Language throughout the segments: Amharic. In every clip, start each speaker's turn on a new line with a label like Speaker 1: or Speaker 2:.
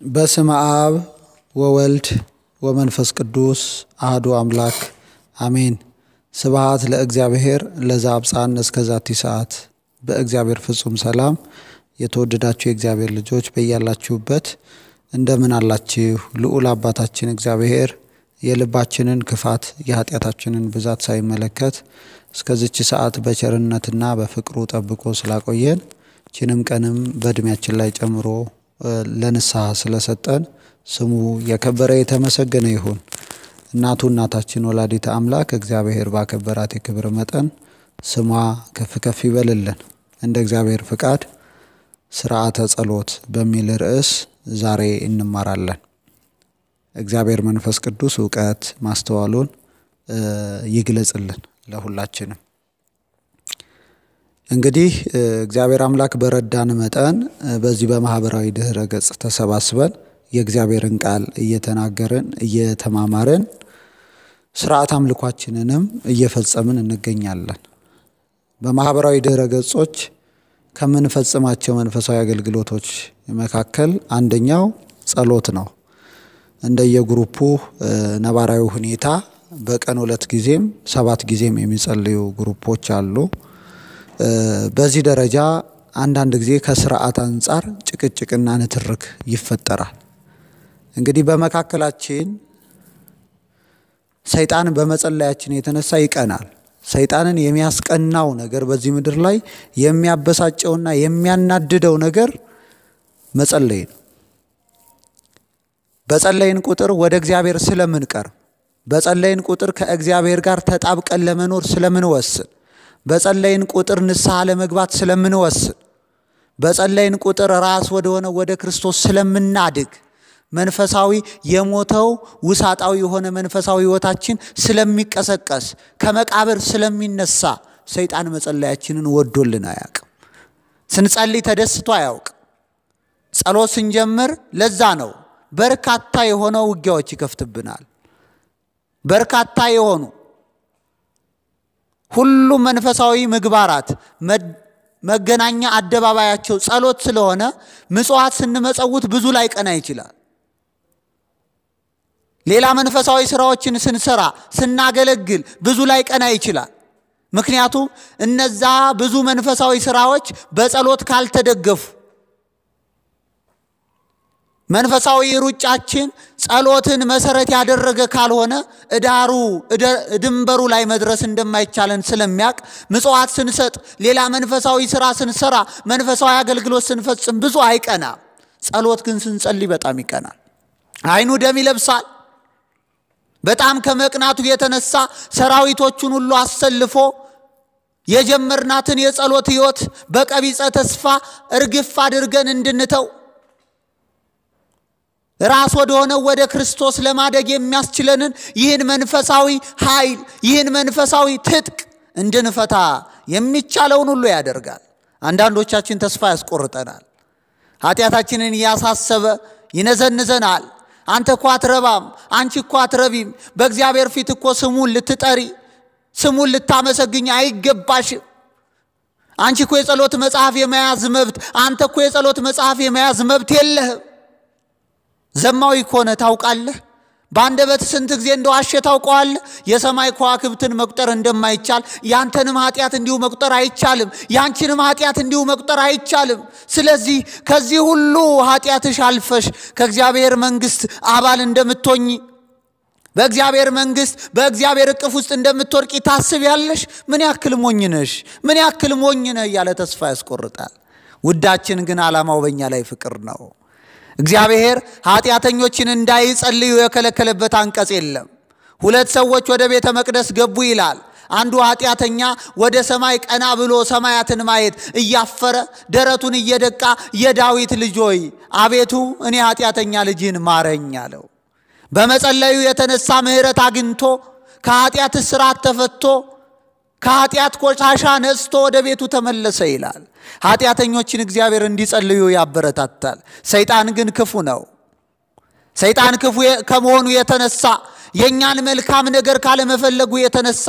Speaker 1: በስመ አብ ወወልድ ወመንፈስ ቅዱስ አህዱ አምላክ አሜን። ስብሐት ለእግዚአብሔር ለዘአብጽሐነ እስከ ዛቲ ሰዓት። በእግዚአብሔር ፍጹም ሰላም የተወደዳችሁ የእግዚአብሔር ልጆች በያላችሁበት እንደምን አላችሁ? ልዑል አባታችን እግዚአብሔር የልባችንን ክፋት የኃጢአታችንን ብዛት ሳይመለከት እስከዚች ሰዓት በቸርነትና በፍቅሩ ጠብቆ ስላቆየን ችንም ቀንም በእድሜያችን ላይ ጨምሮ ለንስሐ ስለሰጠን ስሙ የከበረ የተመሰገነ ይሁን። እናቱ እናታችን ወላዲተ አምላክ እግዚአብሔር ባከበራት የክብር መጠን ስሟ ከፍ ከፍ ይበልልን። እንደ እግዚአብሔር ፍቃድ ስርዓተ ጸሎት በሚል ርዕስ ዛሬ እንማራለን። እግዚአብሔር መንፈስ ቅዱስ እውቀት ማስተዋሉን ይግለጽልን ለሁላችንም። እንግዲህ እግዚአብሔር አምላክ በረዳን መጠን በዚህ በማህበራዊ ድህረ ገጽ ተሰባስበን የእግዚአብሔርን ቃል እየተናገርን እየተማማርን ስርዓት አምልኳችንንም እየፈጸምን እንገኛለን። በማህበራዊ ድህረ ገጾች ከምንፈጽማቸው መንፈሳዊ አገልግሎቶች መካከል አንደኛው ጸሎት ነው። እንደየግሩፑ ነባራዊ ሁኔታ በቀን ሁለት ጊዜም ሰባት ጊዜም የሚጸልዩ ግሩፖች አሉ። በዚህ ደረጃ አንዳንድ ጊዜ ከስርዓት አንጻር ጭቅጭቅና ንትርክ ይፈጠራል። እንግዲህ በመካከላችን ሰይጣን በመጸለያችን የተነሳ ይቀናል። ሰይጣንን የሚያስቀናው ነገር በዚህ ምድር ላይ የሚያበሳጨውና የሚያናድደው ነገር መጸለይ ነው። በጸለይን ቁጥር ወደ እግዚአብሔር ስለምንቀርብ፣ በጸለይን ቁጥር ከእግዚአብሔር ጋር ተጣብቀን ለመኖር ስለምንወስን፣ በጸለይን ቁጥር ንስሐ ለመግባት ስለምንወስን፣ በጸለይን ቁጥር ራስ ወደሆነ ወደ ክርስቶስ ስለምናድግ መንፈሳዊ የሞተው ውሳጣዊ የሆነ መንፈሳዊ ሕይወታችን ስለሚቀሰቀስ ከመቃብር ስለሚነሳ ሰይጣን መጸለያችንን ወዶልን አያውቅም። ስንጸልይ ተደስቶ አያውቅም። ጸሎት ስንጀምር ለዛ ነው በርካታ የሆነ ውጊያዎች ይከፍትብናል። በርካታ የሆኑ ሁሉም መንፈሳዊ ምግባራት መገናኛ አደባባያቸው ጸሎት ስለሆነ ምጽዋት ስንመጸውት ብዙ ላይ ቀና ይችላል። ሌላ መንፈሳዊ ስራዎችን ስንሰራ ስናገለግል ብዙ ላይ ቀና ይችላል። ምክንያቱም እነዛ ብዙ መንፈሳዊ ስራዎች በጸሎት ካልተደገፉ መንፈሳዊ ሩጫችን ጸሎትን መሰረት ያደረገ ካልሆነ እዳሩ ድንበሩ ላይ መድረስ እንደማይቻለን ስለሚያውቅ ምጽዋት ስንሰጥ፣ ሌላ መንፈሳዊ ስራ ስንሰራ፣ መንፈሳዊ አገልግሎት ስንፈጽም ብዙ አይቀናም። ጸሎት ግን ስንጸልይ በጣም ይቀናል። አይኑ ደም ይለብሳል። በጣም ከመቅናቱ የተነሳ ሰራዊቶቹን ሁሉ አሰልፎ የጀመርናትን የጸሎት ሕይወት በቀቢጸ ተስፋ እርግፍ አድርገን እንድንተው ራስ ወደ ሆነው ወደ ክርስቶስ ለማደግ የሚያስችለንን ይህን መንፈሳዊ ኃይል ይህን መንፈሳዊ ትጥቅ እንድንፈታ የሚቻለውን ሁሉ ያደርጋል። አንዳንዶቻችን ተስፋ ያስቆርጠናል። ኃጢአታችንን እያሳሰበ ይነዘንዘናል። አንተ እኮ አትረባም፣ አንቺ እኮ አትረቢም፣ በእግዚአብሔር ፊት እኮ ስሙን ልትጠሪ ስሙን ልታመሰግኝ አይገባሽም። አንቺ እኮ የጸሎት መጽሐፍ የመያዝ መብት፣ አንተ እኮ የጸሎት መጽሐፍ የመያዝ መብት የለህም። ዘማዊ ከሆነ ታውቃለህ። በአንደበት ስንት ጊዜ እንደዋሸ ታውቀዋለህ። የሰማይ ከዋክብትን መቁጠር እንደማይቻል ያንተንም ኃጢአት እንዲሁ መቁጠር አይቻልም። ያንቺንም ኃጢአት እንዲሁ መቁጠር አይቻልም። ስለዚህ ከዚህ ሁሉ ኃጢአትሽ አልፈሽ ከእግዚአብሔር መንግሥት አባል እንደምትሆኝ በእግዚአብሔር መንግሥት በእግዚአብሔር እቅፍ ውስጥ እንደምትወርቂ ታስቢያለሽ። ምን ያክል ሞኝ ነሽ? ምን ያክል ሞኝ ነህ? እያለ ተስፋ ያስቆርጣል። ውዳችን ግን ዓላማው በእኛ ላይ ፍቅር ነው። እግዚአብሔር ኃጢአተኞችን እንዳይጸልዩ የከለከለበት አንቀጽ የለም። ሁለት ሰዎች ወደ ቤተ መቅደስ ገቡ ይላል። አንዱ ኃጢአተኛ ወደ ሰማይ ቀና ብሎ ሰማያትን ማየት እያፈረ ደረቱን እየደቃ የዳዊት ልጅ ሆይ አቤቱ እኔ ኃጢአተኛ ልጅህን ማረኝ አለው። በመጸለዩ የተነሳ ምሕረት አግኝቶ ከኃጢአት እስራት ተፈቶ ከኃጢአት ቆሻሻ ነጽቶ ወደ ቤቱ ተመለሰ ይላል። ኃጢአተኞችን እግዚአብሔር እንዲጸልዩ ያበረታታል። ሰይጣን ግን ክፉ ነው። ሰይጣን ክፉ ከመሆኑ የተነሳ የእኛን መልካም ነገር ካለመፈለጉ የተነሳ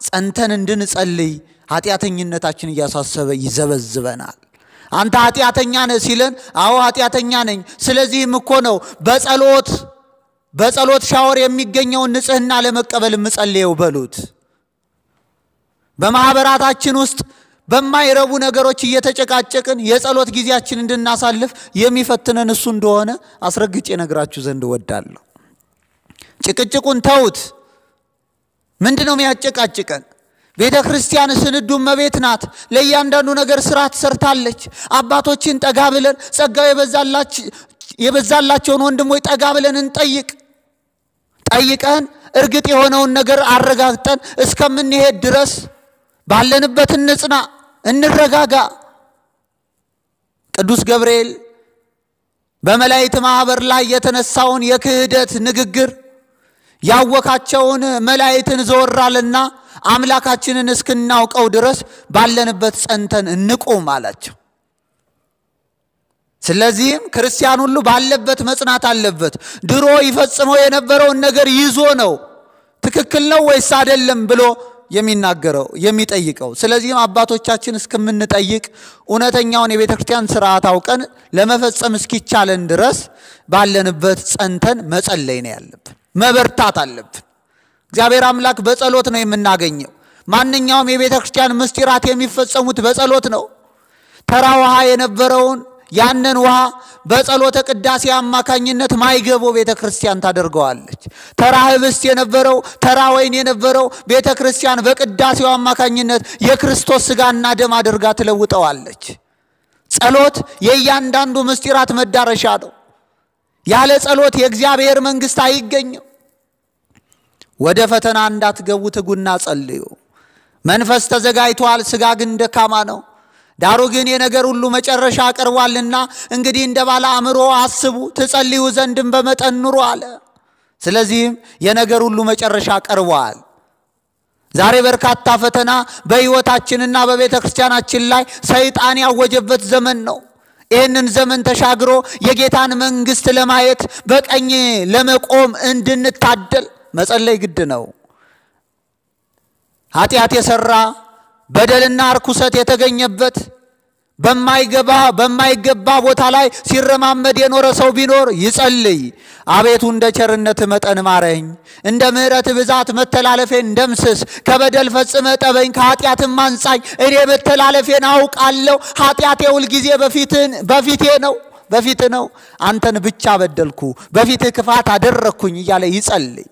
Speaker 1: ጸንተን እንድንጸልይ ኃጢአተኝነታችን እያሳሰበ ይዘበዝበናል። አንተ ኃጢአተኛ ነህ ሲለን፣ አዎ ኃጢአተኛ ነኝ። ስለዚህም እኮ ነው በጸሎት በጸሎት ሻወር የሚገኘውን ንጽህና ለመቀበል የምጸልየው በሉት። በማኅበራታችን ውስጥ በማይረቡ ነገሮች እየተጨቃጨቅን የጸሎት ጊዜያችን እንድናሳልፍ የሚፈትነን እሱ እንደሆነ አስረግጬ ነግራችሁ ዘንድ እወዳለሁ። ጭቅጭቁን ተውት። ምንድን ነው የሚያጨቃጭቀን? ቤተ ክርስቲያን ስንዱ እመቤት ናት። ለእያንዳንዱ ነገር ስርዓት ሰርታለች። አባቶችን ጠጋ ብለን ጸጋው የበዛላቸውን ወንድሞች ጠጋ ብለን እንጠይቅ። ጠይቀን እርግጥ የሆነውን ነገር አረጋግጠን እስከምንሄድ ድረስ ባለንበት እንጽና፣ እንረጋጋ። ቅዱስ ገብርኤል በመላእክት ማኅበር ላይ የተነሳውን የክህደት ንግግር ያወካቸውን መላእክትን ዘወራልና አምላካችንን እስክናውቀው ድረስ ባለንበት ጸንተን እንቁም አላቸው። ስለዚህም ክርስቲያን ሁሉ ባለበት መጽናት አለበት። ድሮ ይፈጽመው የነበረውን ነገር ይዞ ነው ትክክል ነው ወይስ አይደለም ብሎ የሚናገረው የሚጠይቀው። ስለዚህም አባቶቻችን እስከምንጠይቅ እውነተኛውን የቤተ ክርስቲያን ስርዓት አውቀን ለመፈጸም እስኪቻለን ድረስ ባለንበት ጸንተን መጸለይ ነው ያለብን፣ መበርታት አለብን። እግዚአብሔር አምላክ በጸሎት ነው የምናገኘው። ማንኛውም የቤተ ክርስቲያን ምስጢራት የሚፈጸሙት በጸሎት ነው። ተራ ውሃ የነበረውን ያንን ውሃ በጸሎተ ቅዳሴ አማካኝነት ማይገቦ ቤተ ክርስቲያን ታደርገዋለች። ተራ ህብስት የነበረው ተራ ወይን የነበረው ቤተ ክርስቲያን በቅዳሴው አማካኝነት የክርስቶስ ሥጋና ደም አድርጋ ትለውጠዋለች። ጸሎት የእያንዳንዱ ምስጢራት መዳረሻ ነው። ያለ ጸሎት የእግዚአብሔር መንግሥት አይገኝም። ወደ ፈተና እንዳትገቡ ትጉና ጸልዩ። መንፈስ ተዘጋጅቷል፣ ሥጋ ግን ደካማ ነው። ዳሩ ግን የነገር ሁሉ መጨረሻ ቀርቧልና እንግዲህ እንደ ባለ አእምሮ አስቡ፣ ትጸልዩ ዘንድም በመጠን ኑሩ አለ። ስለዚህም የነገር ሁሉ መጨረሻ ቀርቧል። ዛሬ በርካታ ፈተና በሕይወታችንና በቤተ ክርስቲያናችን ላይ ሰይጣን ያወጀበት ዘመን ነው። ይህንን ዘመን ተሻግሮ የጌታን መንግሥት ለማየት በቀኝ ለመቆም እንድንታደል መጸለይ ግድ ነው። ኃጢአት የሠራ በደልና ርኩሰት የተገኘበት በማይገባ በማይገባ ቦታ ላይ ሲረማመድ የኖረ ሰው ቢኖር ይጸልይ። አቤቱ እንደ ቸርነት መጠን ማረኝ፣ እንደ ምሕረት ብዛት መተላለፌን ደምስስ፣ ከበደል ፈጽመ ጠበኝ፣ ከኃጢአትም አንጻኝ። እኔ መተላለፌን አውቃለሁ፣ ኃጢአቴ ሁልጊዜ በፊቴ ነው በፊት ነው። አንተን ብቻ በደልኩ፣ በፊትህ ክፋት አደረግኩኝ እያለ ይጸልይ።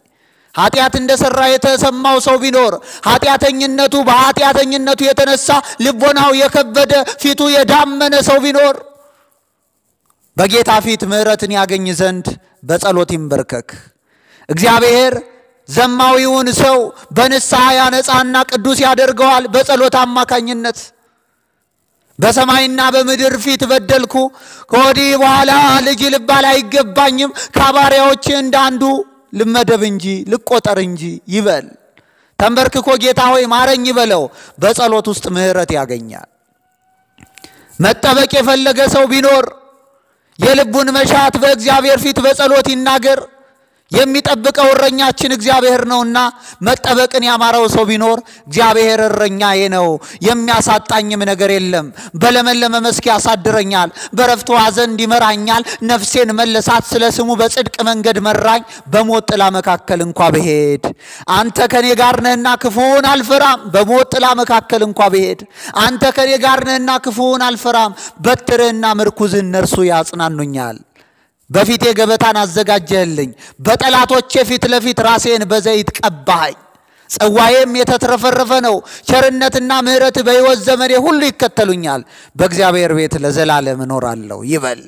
Speaker 1: ኃጢአት እንደሰራ የተሰማው ሰው ቢኖር ኃጢአተኝነቱ በኃጢአተኝነቱ የተነሳ ልቦናው የከበደ ፊቱ የዳመነ ሰው ቢኖር በጌታ ፊት ምሕረትን ያገኝ ዘንድ በጸሎት ይንበርከክ። እግዚአብሔር ዘማዊውን ሰው በንስሐ ያነጻና ቅዱስ ያደርገዋል በጸሎት አማካኝነት። በሰማይና በምድር ፊት በደልኩ፣ ከወዲህ በኋላ ልጅ ልባል አይገባኝም፣ ከባሪያዎች እንደ አንዱ ልመደብ እንጂ ልቆጠር እንጂ ይበል። ተንበርክኮ ጌታ ሆይ ማረኝ ይበለው። በጸሎት ውስጥ ምሕረት ያገኛል። መጠበቅ የፈለገ ሰው ቢኖር የልቡን መሻት በእግዚአብሔር ፊት በጸሎት ይናገር። የሚጠብቀው እረኛችን እግዚአብሔር ነውና መጠበቅን ያማረው ሰው ቢኖር እግዚአብሔር እረኛዬ ነው፣ የሚያሳጣኝም ነገር የለም። በለመለመ መስክ ያሳድረኛል፣ በረፍት ዘንድ ይመራኛል። ነፍሴን መለሳት፣ ስለ ስሙ በጽድቅ መንገድ መራኝ። በሞት ጥላ መካከል እንኳ ብሄድ አንተ ከኔ ጋር ነህና ክፉውን አልፈራም። በሞት ጥላ መካከል እንኳ ብሄድ አንተ ከኔ ጋር ነህና ክፉውን አልፈራም። በትርህና ምርኩዝህ እነርሱ ያጽናኑኛል። በፊቴ ገበታን አዘጋጀህልኝ፣ በጠላቶቼ ፊት ለፊት ራሴን በዘይት ቀባኸኝ። ጽዋዬም የተትረፈረፈ ነው። ቸርነትና ምሕረት በሕይወት ዘመኔ ሁሉ ይከተሉኛል። በእግዚአብሔር ቤት ለዘላለም እኖራለሁ ይበል።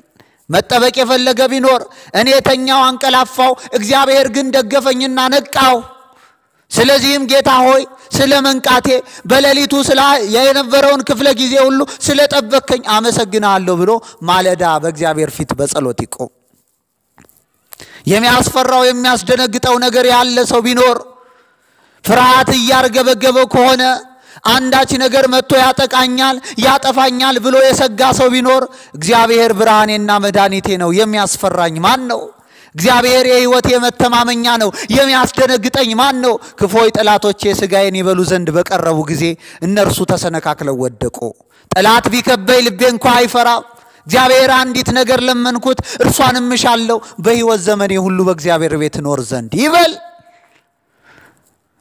Speaker 1: መጠበቅ የፈለገ ቢኖር እኔ ተኛው አንቀላፋው፣ እግዚአብሔር ግን ደገፈኝና ነቃው። ስለዚህም ጌታ ሆይ ስለ መንቃቴ በሌሊቱ የነበረውን ክፍለ ጊዜ ሁሉ ስለ ጠበቅከኝ አመሰግናለሁ ብሎ ማለዳ በእግዚአብሔር ፊት በጸሎት ይቆም። የሚያስፈራው የሚያስደነግጠው ነገር ያለ ሰው ቢኖር ፍርሃት እያርገበገበው ከሆነ አንዳች ነገር መጥቶ ያጠቃኛል፣ ያጠፋኛል ብሎ የሰጋ ሰው ቢኖር እግዚአብሔር ብርሃኔና መድኃኒቴ ነው፣ የሚያስፈራኝ ማን ነው? እግዚአብሔር የሕይወት የመተማመኛ ነው። የሚያስደነግጠኝ ማን ነው? ክፎይ ጠላቶቼ ሥጋዬን ይበሉ ዘንድ በቀረቡ ጊዜ እነርሱ ተሰነካክለው ወደቁ። ጠላት ቢከበኝ ልቤ እንኳ አይፈራም። እግዚአብሔር አንዲት ነገር ለመንኩት፣ እርሷን እምሻለሁ፣ በሕይወት ዘመኔ ሁሉ በእግዚአብሔር ቤት እኖር ዘንድ ይበል።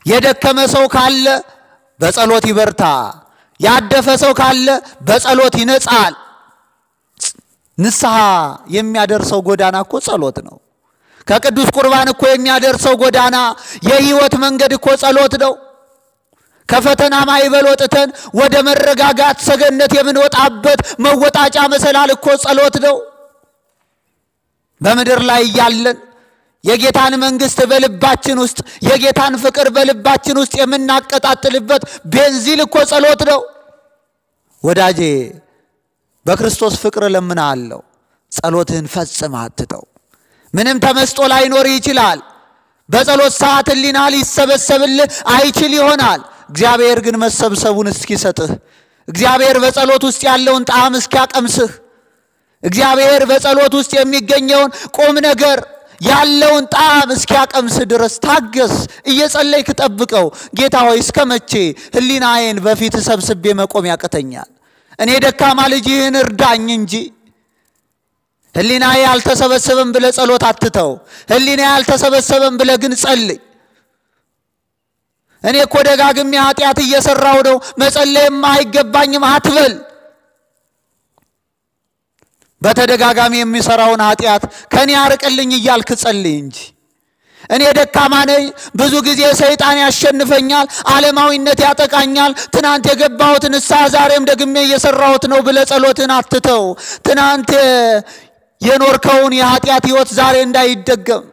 Speaker 1: የደከመ ሰው ካለ በጸሎት ይበርታ። ያደፈ ሰው ካለ በጸሎት ይነጻል። ንስሐ የሚያደርሰው ጎዳና እኮ ጸሎት ነው። ከቅዱስ ቁርባን እኮ የሚያደርሰው ጎዳና የሕይወት መንገድ እኮ ጸሎት ነው። ከፈተና ማዕበል ወጥተን ወደ መረጋጋት ሰገነት የምንወጣበት መወጣጫ መሰላል እኮ ጸሎት ነው። በምድር ላይ እያለን የጌታን መንግሥት በልባችን ውስጥ የጌታን ፍቅር በልባችን ውስጥ የምናቀጣጥልበት ቤንዚል እኮ ጸሎት ነው። ወዳጄ በክርስቶስ ፍቅር እለምንሃለሁ፣ ጸሎትህን ፈጽመህ አትተው። ምንም ተመስጦ ላይኖርህ ይችላል። በጸሎት ሰዓት ሕሊና ሊሰበሰብልህ አይችል ይሆናል። እግዚአብሔር ግን መሰብሰቡን እስኪሰጥህ፣ እግዚአብሔር በጸሎት ውስጥ ያለውን ጣዕም እስኪያቀምስህ፣ እግዚአብሔር በጸሎት ውስጥ የሚገኘውን ቁም ነገር ያለውን ጣዕም እስኪያቀምስ ድረስ ታገስ። እየጸለይክ ጠብቀው። ጌታ ሆይ እስከ መቼ ሕሊናዬን በፊት ሰብስቤ መቆም ያቅተኛል? እኔ ደካማ ልጅህን እርዳኝ እንጂ ሕሊናዬ አልተሰበሰበም ብለ ጸሎት አትተው። ሕሊናዬ አልተሰበሰበም ብለ ግን ጸልይ። እኔ እኮ ደጋግሜ ኃጢአት እየሰራው ነው። መጸለይም አይገባኝም። አትበል። በተደጋጋሚ የሚሰራውን ኃጢአት ከእኔ አርቅልኝ እያልክ ጸልይ እንጂ። እኔ ደካማ ነኝ፣ ብዙ ጊዜ ሰይጣን ያሸንፈኛል፣ ዓለማዊነት ያጠቃኛል፣ ትናንት የገባሁት ንስሐ ዛሬም ደግሜ እየሰራሁት ነው ብለ ጸሎትን አትተው። ትናንት የኖርከውን የኃጢአት ሕይወት ዛሬ እንዳይደገም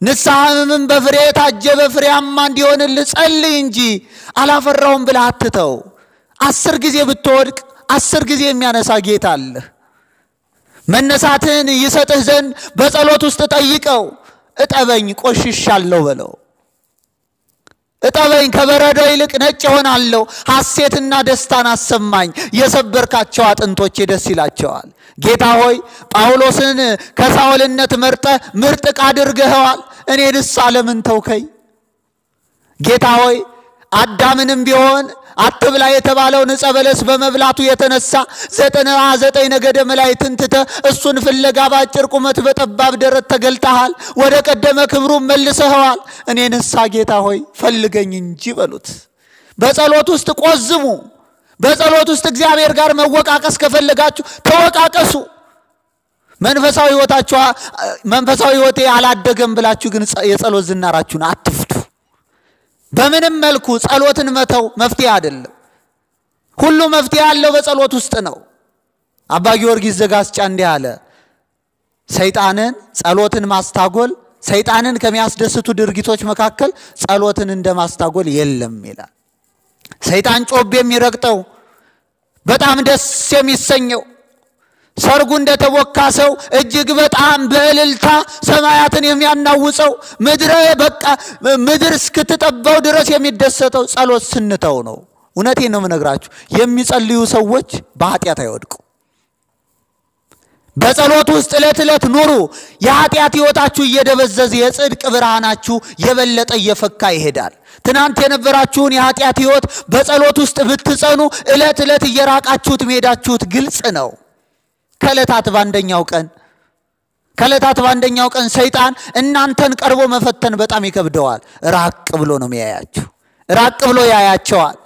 Speaker 1: ንስሐምም በፍሬ የታጀበ ፍሬያማ እንዲሆንልህ ጸልይ እንጂ አላፈራውም ብለህ አትተው። አስር ጊዜ ብትወድቅ አስር ጊዜ የሚያነሳ ጌታ አለህ። መነሳትህን ይሰጥህ ዘንድ በጸሎት ውስጥ ጠይቀው። እጠበኝ ቆሽሻለሁ በለው። እጠበኝ ከበረዶ ይልቅ ነጭ እሆናለሁ፣ ሐሴትና ደስታን አሰማኝ፣ የሰበርካቸው አጥንቶቼ ደስ ይላቸዋል። ጌታ ሆይ ጳውሎስን ከሳውልነት መርጠህ ምርጥ አድርገኸዋል፣ እኔንስ ለምን ተውከኝ? ጌታ ሆይ አዳምንም ቢሆን አትብላ የተባለውን ዕፀ በለስ በመብላቱ የተነሳ ዘጠና ዘጠኝ ነገደ መላእክትን ትተህ እሱን ፍለጋ በአጭር ቁመት በጠባብ ደረት ተገልጠሃል። ወደ ቀደመ ክብሩም መልሰኸዋል። እኔ ንሳ ጌታ ሆይ ፈልገኝ እንጂ በሉት። በጸሎት ውስጥ ቆዝሙ። በጸሎት ውስጥ እግዚአብሔር ጋር መወቃቀስ ከፈለጋችሁ ተወቃቀሱ። መንፈሳዊ ሕይወታችሁ መንፈሳዊ ሕይወቴ አላደገም ብላችሁ ግን የጸሎት ዝናራችሁን አትፍቱ። በምንም መልኩ ጸሎትን መተው መፍትሄ አይደለም። ሁሉ መፍትሄ ያለው በጸሎት ውስጥ ነው። አባ ጊዮርጊስ ዘጋስጫ እንዲህ አለ፣ ሰይጣንን ጸሎትን ማስታጎል ሰይጣንን ከሚያስደስቱ ድርጊቶች መካከል ጸሎትን እንደ ማስታጎል የለም ይላል። ሰይጣን ጮቤ የሚረግጠው በጣም ደስ የሚሰኘው ሰርጉ እንደተቦካ ሰው እጅግ በጣም በእልልታ ሰማያትን የሚያናውጸው ምድረ በቃ ምድር እስክትጠባው ድረስ የሚደሰተው ጸሎት ስንተው ነው። እውነቴን ነው የምነግራችሁ። የሚጸልዩ ሰዎች በኃጢአት አይወድቁ። በጸሎት ውስጥ ዕለት ዕለት ኑሩ። የኃጢአት ሕይወታችሁ እየደበዘዘ የጽድቅ ብርሃናችሁ የበለጠ እየፈካ ይሄዳል። ትናንት የነበራችሁን የኃጢአት ሕይወት በጸሎት ውስጥ ብትጸኑ ዕለት ዕለት እየራቃችሁት መሄዳችሁት ግልጽ ነው። ከዕለታት በአንደኛው ቀን ከዕለታት በአንደኛው ቀን ሰይጣን እናንተን ቀርቦ መፈተን በጣም ይከብደዋል። ራቅ ብሎ ነው የሚያያችሁ። ራቅ ብሎ ያያቸዋል።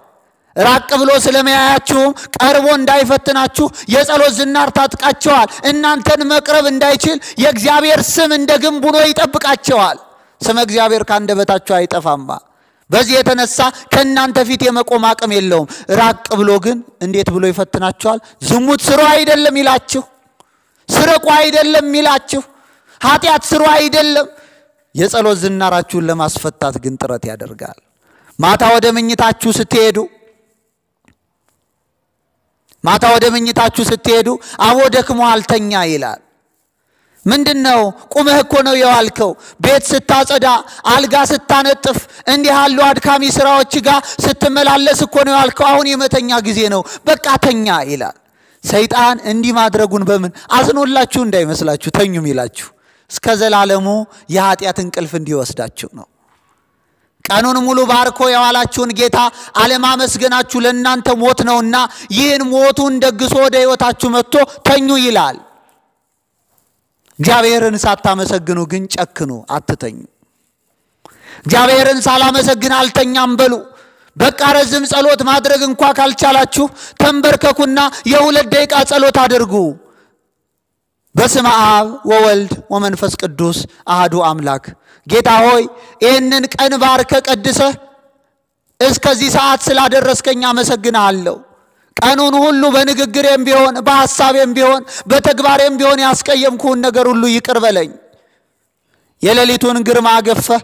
Speaker 1: ራቅ ብሎ ስለሚያያችሁም ቀርቦ እንዳይፈትናችሁ የጸሎት ዝናር ታጥቃቸዋል። እናንተን መቅረብ እንዳይችል የእግዚአብሔር ስም እንደ ግንብ ሆኖ ይጠብቃቸዋል። ስመ እግዚአብሔር ከአንደበታችሁ አይጠፋማ። በዚህ የተነሳ ከእናንተ ፊት የመቆም አቅም የለውም። ራቅ ብሎ ግን እንዴት ብሎ ይፈትናችኋል? ዝሙት ስሩ አይደለም ይላችሁ፣ ስረቁ አይደለም ይላችሁ፣ ኃጢአት ስሩ አይደለም። የጸሎት ዝናራችሁን ለማስፈታት ግን ጥረት ያደርጋል። ማታ ወደ መኝታችሁ ስትሄዱ ማታ ወደ መኝታችሁ ስትሄዱ አቦ ደክሞሃል ተኛ ይላል። ምንድን ነው? ቁመህ እኮ ነው የዋልከው። ቤት ስታጸዳ፣ አልጋ ስታነጥፍ፣ እንዲህ ያሉ አድካሚ ስራዎች ጋር ስትመላለስ እኮ ነው የዋልከው። አሁን የመተኛ ጊዜ ነው፣ በቃ ተኛ ይላል። ሰይጣን እንዲህ ማድረጉን በምን አዝኖላችሁ እንዳይመስላችሁ ተኙም ይላችሁ። እስከ ዘላለሙ የኃጢአት እንቅልፍ እንዲወስዳችሁ ነው። ቀኑን ሙሉ ባርኮ የዋላችሁን ጌታ አለማመስገናችሁ ለእናንተ ሞት ነውና ይህን ሞቱን ደግሶ ወደ ሕይወታችሁ መጥቶ ተኙ ይላል። እግዚአብሔርን ሳታመሰግኑ ግን ጨክኑ፣ አትተኙ። እግዚአብሔርን ሳላመሰግን አልተኛም በሉ። በቃ ረዝም ጸሎት ማድረግ እንኳ ካልቻላችሁ ተንበርከኩና የሁለት ደቂቃ ጸሎት አድርጉ። በስመ አብ ወወልድ ወመንፈስ ቅዱስ አህዱ አምላክ። ጌታ ሆይ ይህንን ቀን ባርከ ቀድሰህ እስከዚህ ሰዓት ስላደረስከኝ አመሰግንሃለሁ። ቀኑን ሁሉ በንግግሬም ቢሆን በሐሳቤም ቢሆን በተግባሬም ቢሆን ያስቀየምኩህን ነገር ሁሉ ይቅር በለኝ። የሌሊቱን ግርማ ገፈህ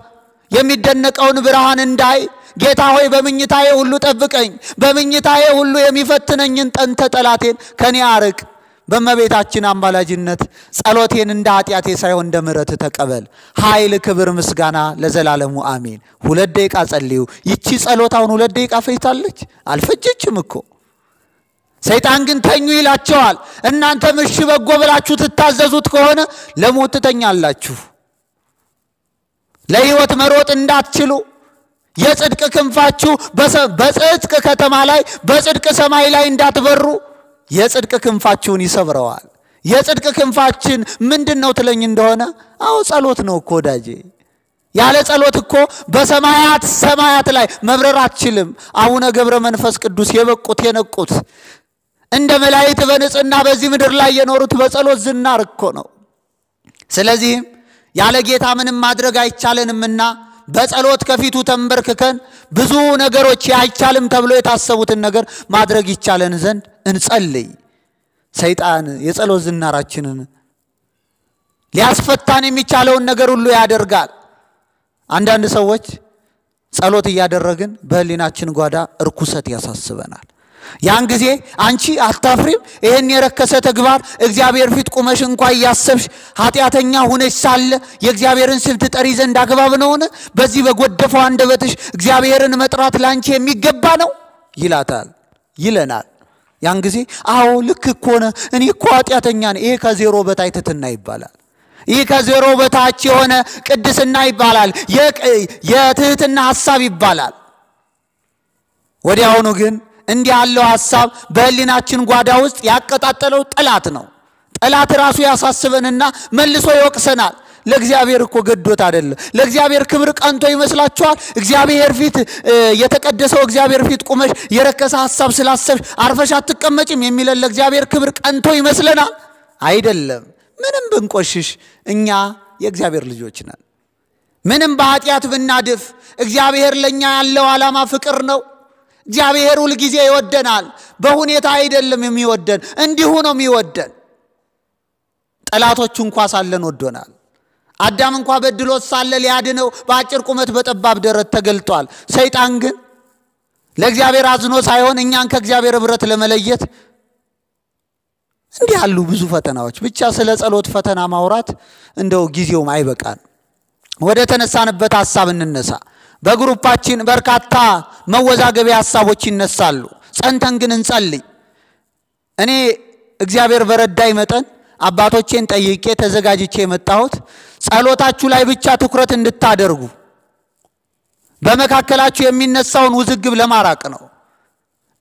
Speaker 1: የሚደነቀውን ብርሃን እንዳይ ጌታ ሆይ በምኝታዬ ሁሉ ጠብቀኝ። በምኝታዬ ሁሉ የሚፈትነኝን ጠንተ ጠላቴን ከኔ አርቅ። በእመቤታችን አማላጅነት ጸሎቴን እንደ ኃጢአቴ ሳይሆን እንደ ምሕረት ተቀበል። ኃይል፣ ክብር፣ ምስጋና ለዘላለሙ አሜን። ሁለት ደቂቃ ጸልዩ። ይቺ ጸሎት አሁን ሁለት ደቂቃ ፈጅታለች? አልፈጀችም እኮ። ሰይጣን ግን ተኙ ይላቸዋል። እናንተም እሺ በጎ ብላችሁ ትታዘዙት ከሆነ ለሞት ትተኛላችሁ። ለሕይወት መሮጥ እንዳትችሉ የጽድቅ ክንፋችሁ በጽድቅ ከተማ ላይ በጽድቅ ሰማይ ላይ እንዳትበሩ የጽድቅ ክንፋችሁን ይሰብረዋል። የጽድቅ ክንፋችን ምንድን ነው ትለኝ እንደሆነ አዎ ጸሎት ነው እኮ ወዳጄ። ያለ ጸሎት እኮ በሰማያት ሰማያት ላይ መብረር አትችልም። አቡነ ገብረ መንፈስ ቅዱስ የበቁት የነቁት እንደ መላእክት በንጽህና በዚህ ምድር ላይ የኖሩት በጸሎት ዝናር እኮ ነው። ስለዚህም ያለ ጌታ ምንም ማድረግ አይቻለንምና በጸሎት ከፊቱ ተንበርክከን ብዙ ነገሮች አይቻልም ተብሎ የታሰቡትን ነገር ማድረግ ይቻለን ዘንድ እንጸልይ። ሰይጣን የጸሎት ዝናራችንን ሊያስፈታን የሚቻለውን ነገር ሁሉ ያደርጋል። አንዳንድ ሰዎች ጸሎት እያደረግን በሕሊናችን ጓዳ እርኩሰት ያሳስበናል። ያን ጊዜ አንቺ አታፍሪም? ይህን የረከሰ ተግባር እግዚአብሔር ፊት ቁመሽ እንኳ እያሰብሽ ኃጢአተኛ ሁነሽ ሳለ የእግዚአብሔርን ስም ትጠሪ ዘንድ አግባብ ነውን? በዚህ በጎደፈው አንደበትሽ እግዚአብሔርን መጥራት ለአንቺ የሚገባ ነው ይላታል ይለናል። ያን ጊዜ አዎ ልክ እኮ እኔ እኮ ኃጢአተኛ ነኝ። ይሄ ከዜሮ በታች ትሕትና ይባላል። ይህ ከዜሮ በታች የሆነ ቅድስና ይባላል። የትህትና ሐሳብ ይባላል። ወዲያውኑ ግን እንዲህ ያለው ሐሳብ በሕሊናችን ጓዳ ውስጥ ያቀጣጠለው ጠላት ነው። ጠላት ራሱ ያሳስበንና መልሶ ይወቅሰናል። ለእግዚአብሔር እኮ ገዶት አይደለም። ለእግዚአብሔር ክብር ቀንቶ ይመስላችኋል? እግዚአብሔር ፊት የተቀደሰው እግዚአብሔር ፊት ቁመሽ የረከሰ ሐሳብ ስላሰብሽ አርፈሽ አትቀመጭም የሚለን ለእግዚአብሔር ክብር ቀንቶ ይመስለናል? አይደለም። ምንም ብንቆሽሽ እኛ የእግዚአብሔር ልጆች ነን። ምንም በኃጢአት ብናድፍ እግዚአብሔር ለእኛ ያለው ዓላማ ፍቅር ነው። እግዚአብሔር ሁል ጊዜ ይወደናል። በሁኔታ አይደለም የሚወደን፣ እንዲሁ ነው የሚወደን። ጠላቶቹ እንኳ ሳለን ወዶናል። አዳም እንኳ በድሎት ሳለ ሊያድነው በአጭር ቁመት በጠባብ ደረት ተገልጧል። ሰይጣን ግን ለእግዚአብሔር አዝኖ ሳይሆን እኛን ከእግዚአብሔር ኅብረት ለመለየት እንዲህ ያሉ ብዙ ፈተናዎች ብቻ ስለ ጸሎት ፈተና ማውራት እንደው ጊዜውም አይበቃን። ወደ ተነሳንበት ሐሳብ እንነሳ። በግሩፓችን በርካታ መወዛገቢያ ሐሳቦች ይነሳሉ። ጸንተን ግን እንጸልይ። እኔ እግዚአብሔር በረዳይ መጠን አባቶቼን ጠይቄ ተዘጋጅቼ የመጣሁት ጸሎታችሁ ላይ ብቻ ትኩረት እንድታደርጉ በመካከላችሁ የሚነሳውን ውዝግብ ለማራቅ ነው።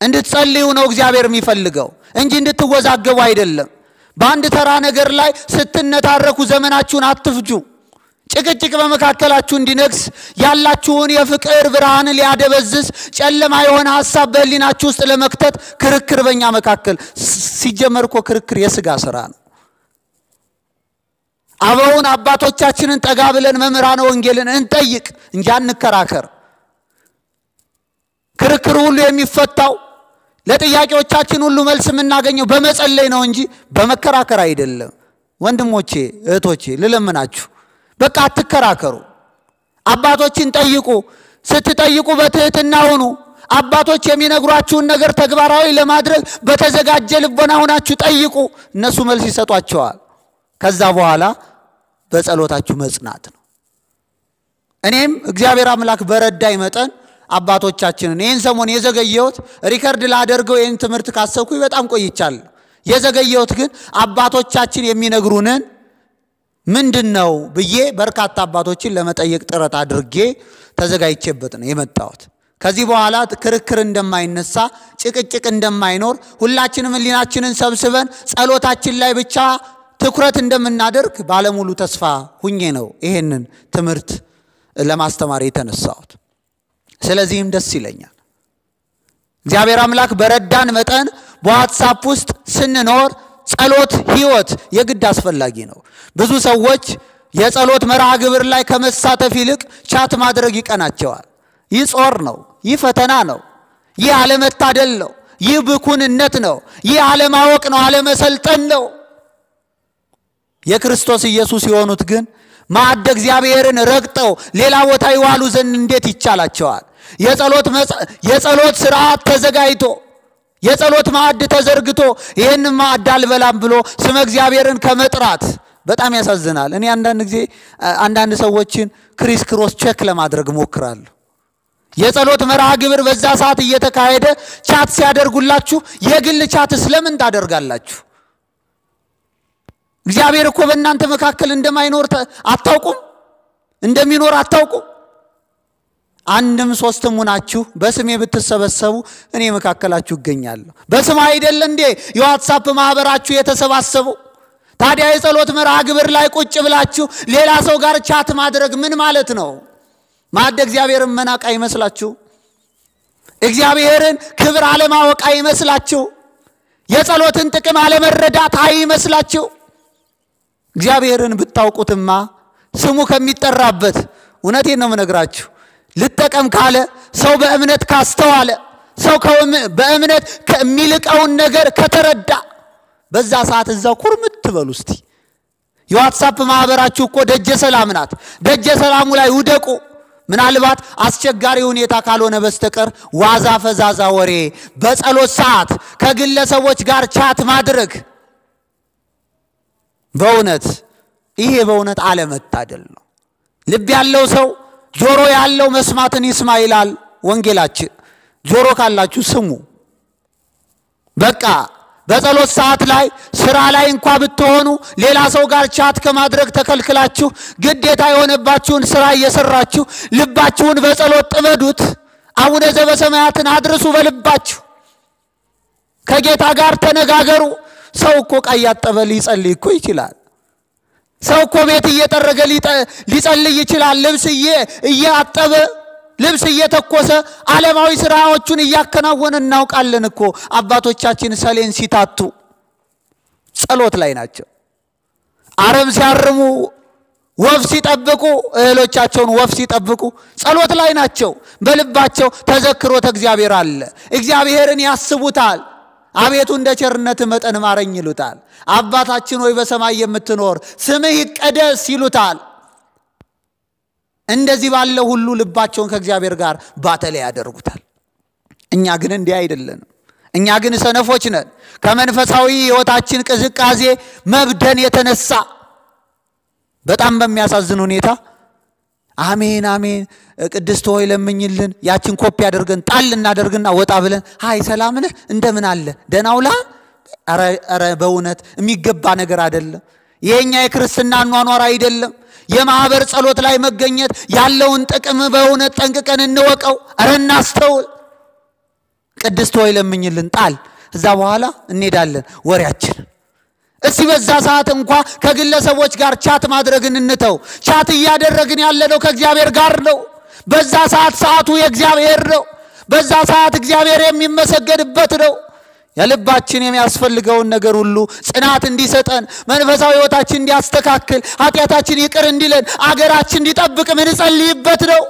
Speaker 1: እንድትጸልዩ ነው እግዚአብሔር የሚፈልገው እንጂ እንድትወዛገቡ አይደለም። በአንድ ተራ ነገር ላይ ስትነታረኩ ዘመናችሁን አትፍጁ። ጭቅጭቅ በመካከላችሁ እንዲነግስ ያላችሁን የፍቅር ብርሃን ሊያደበዝዝ ጨለማ የሆነ ሐሳብ በሕሊናችሁ ውስጥ ለመክተት ክርክር በእኛ መካከል ሲጀመር እኮ ክርክር የሥጋ ሥራ ነው። አበውን አባቶቻችንን ጠጋ ብለን መምህራነ ወንጌልን እንጠይቅ እንጂ አንከራከር። ክርክሩ ሁሉ የሚፈታው ለጥያቄዎቻችን ሁሉ መልስ የምናገኘው በመጸለይ ነው እንጂ በመከራከር አይደለም። ወንድሞቼ እህቶቼ፣ ልለምናችሁ በቃ አትከራከሩ። አባቶችን ጠይቁ። ስትጠይቁ በትህትና ሁኑ። አባቶች የሚነግሯችሁን ነገር ተግባራዊ ለማድረግ በተዘጋጀ ልቦና ሁናችሁ ጠይቁ። እነሱ መልስ ይሰጧቸዋል። ከዛ በኋላ በጸሎታችሁ መጽናት ነው። እኔም እግዚአብሔር አምላክ በረዳኝ መጠን አባቶቻችንን ይህን ሰሞን የዘገየሁት record ላደርገው ይህን ትምህርት ካሰብኩኝ በጣም ቆይቻለሁ። የዘገየሁት ግን አባቶቻችን የሚነግሩንን ምንድን ነው ብዬ በርካታ አባቶችን ለመጠየቅ ጥረት አድርጌ ተዘጋጅቼበት ነው የመጣሁት። ከዚህ በኋላ ክርክር እንደማይነሳ ጭቅጭቅ እንደማይኖር ሁላችንም ሕሊናችንን ሰብስበን ጸሎታችን ላይ ብቻ ትኩረት እንደምናደርግ ባለሙሉ ተስፋ ሁኜ ነው ይሄንን ትምህርት ለማስተማር የተነሳሁት። ስለዚህም ደስ ይለኛል። እግዚአብሔር አምላክ በረዳን መጠን በዋትሳፕ ውስጥ ስንኖር ጸሎት ህይወት የግድ አስፈላጊ ነው። ብዙ ሰዎች የጸሎት መርሃ ግብር ላይ ከመሳተፍ ይልቅ ቻት ማድረግ ይቀናቸዋል። ይህ ጾር ነው። ይህ ፈተና ነው። ይህ አለመታደል ነው። ይህ ብኩንነት ነው። ይህ አለማወቅ ነው። አለመሰልጠን ነው። የክርስቶስ ኢየሱስ የሆኑት ግን ማዕደ እግዚአብሔርን ረግጠው ሌላ ቦታ ይዋሉ ዘንድ እንዴት ይቻላቸዋል? የጸሎት ስርዓት ተዘጋጅቶ የጸሎት ማዕድ ተዘርግቶ ይህን ማዕድ አልበላም ብሎ ስመ እግዚአብሔርን ከመጥራት በጣም ያሳዝናል። እኔ አንዳንድ ጊዜ አንዳንድ ሰዎችን criss cross check ለማድረግ ሞክራለሁ። የጸሎት መርሃ ግብር በዛ ሰዓት እየተካሄደ chat ሲያደርጉላችሁ የግል chat ስለምን ታደርጋላችሁ? እግዚአብሔር እኮ በእናንተ መካከል እንደማይኖር አታውቁም? እንደሚኖር አታውቁም? አንድም ሶስትም ሁናችሁ በስሜ ብትሰበሰቡ እኔ መካከላችሁ እገኛለሁ። በስም አይደለ እንዴ የ WhatsApp ማህበራችሁ የተሰባሰበው? ታዲያ የጸሎት መርሃ ግብር ላይ ቁጭ ብላችሁ ሌላ ሰው ጋር ቻት ማድረግ ምን ማለት ነው? ማዕደ እግዚአብሔርን መናቅ አይመስላችሁ? እግዚአብሔርን ክብር አለማወቅ አይመስላችሁ? የጸሎትን ጥቅም አለመረዳት አይመስላችሁ? እግዚአብሔርን ብታውቁትማ ስሙ ከሚጠራበት እውነቴን ነው የምነግራችሁ ልጠቀም ካለ ሰው በእምነት ካስተዋለ ሰው በእምነት ከሚልቀውን ነገር ከተረዳ በዛ ሰዓት እዛው ኩርምት በሉ እስቲ። የዋትሳፕ ማህበራችሁ እኮ ደጀ ሰላም ናት። ደጀ ሰላሙ ላይ ውደቁ። ምናልባት አስቸጋሪ ሁኔታ ካልሆነ በስተቀር ዋዛ ፈዛዛ ወሬ በጸሎት ሰዓት ከግለሰቦች ጋር ቻት ማድረግ በእውነት ይሄ በእውነት አለመታደል ነው። ልብ ያለው ሰው ጆሮ ያለው መስማትን ይስማ ይላል ወንጌላችን። ጆሮ ካላችሁ ስሙ። በቃ በጸሎት ሰዓት ላይ ስራ ላይ እንኳ ብትሆኑ ሌላ ሰው ጋር ቻት ከማድረግ ተከልክላችሁ ግዴታ የሆነባችሁን ስራ እየሰራችሁ ልባችሁን በጸሎት ጥመዱት። አቡነ ዘበሰማያትን አድርሱ በልባችሁ። ከጌታ ጋር ተነጋገሩ። ሰው እኮ ዕቃ እያጠበ ሊጸልይ እኮ ይችላል። ሰው እኮ ቤት እየጠረገ ሊጸልይ ይችላል። ልብስ እያጠበ ልብስ እየተኮሰ ዓለማዊ ስራዎቹን እያከናወነ እናውቃለን እኮ። አባቶቻችን ሰሌን ሲታቱ ጸሎት ላይ ናቸው። አረም ሲያርሙ፣ ወፍ ሲጠብቁ፣ እህሎቻቸውን ወፍ ሲጠብቁ ጸሎት ላይ ናቸው። በልባቸው ተዘክሮተ እግዚአብሔር አለ። እግዚአብሔርን ያስቡታል። አቤቱ እንደ ቸርነት መጠን ማረኝ ይሉታል። አባታችን ሆይ በሰማይ የምትኖር ስምህ ይቀደስ ይሉታል። እንደዚህ ባለ ሁሉ ልባቸውን ከእግዚአብሔር ጋር በተለየ ያደርጉታል። እኛ ግን እንዲህ አይደለንም። እኛ ግን ሰነፎች ነን። ከመንፈሳዊ ሕይወታችን ቅዝቃዜ መብደን የተነሳ በጣም በሚያሳዝን ሁኔታ አሜን አሜን ቅድስት ሆይ ለምኝልን። ያችን ኮፒ አድርገን ጣል እናደርግና ወጣ ብለን hi ሰላም ነህ እንደምን አለ ውለሃል? ኧረ በእውነት የሚገባ ነገር አይደለም። የኛ የክርስትና አኗኗር አይደለም። የማኅበር ጸሎት ላይ መገኘት ያለውን ጥቅም በእውነት ጠንቅቀን እንወቀው። ኧረ እናስተውል። ቅድስት ሆይ ለምኝልን ጣል። እዛ በኋላ እንሄዳለን ወሬያችንን እስቲ በዛ ሰዓት እንኳ ከግለሰቦች ጋር ቻት ማድረግን እንተው። ቻት እያደረግን ያለነው ከእግዚአብሔር ጋር ነው። በዛ ሰዓት ሰዓቱ የእግዚአብሔር ነው። በዛ ሰዓት እግዚአብሔር የሚመሰገንበት ነው። የልባችን የሚያስፈልገውን ነገር ሁሉ ጽናት እንዲሰጠን፣ መንፈሳዊ ሕይወታችን እንዲያስተካክል፣ ኃጢአታችን ይቅር እንዲለን፣ አገራችን እንዲጠብቅ ምንጸልይበት ነው።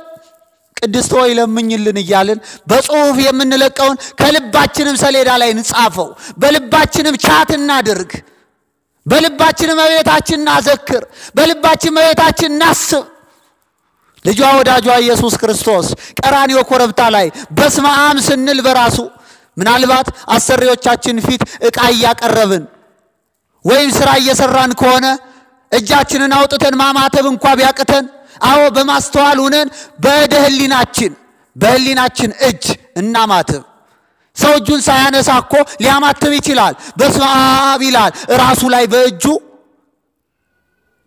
Speaker 1: ቅድስት ሆይ ለምኝልን እያልን በጽሁፍ የምንለቀውን ከልባችንም ሰሌዳ ላይ እንጻፈው። በልባችንም ቻት እናድርግ። በልባችን መቤታችን እናዘክር። በልባችን መቤታችን እናስብ። ልጇ ወዳጇ ኢየሱስ ክርስቶስ ቀራንዮ ኮረብታ ላይ በስመ አብ ስንል በራሱ ምናልባት አሰሪዎቻችን ፊት ዕቃ እያቀረብን ወይም ስራ እየሰራን ከሆነ እጃችንን አውጥተን ማማተብ እንኳ ቢያቅተን፣ አዎ በማስተዋል ሁነን በእደ ህሊናችን በህሊናችን እጅ እናማትብ። ሰው እጁን ሳያነሳ እኮ ሊያማትብ ይችላል። በስመ አብ ይላል ራሱ ላይ በእጁ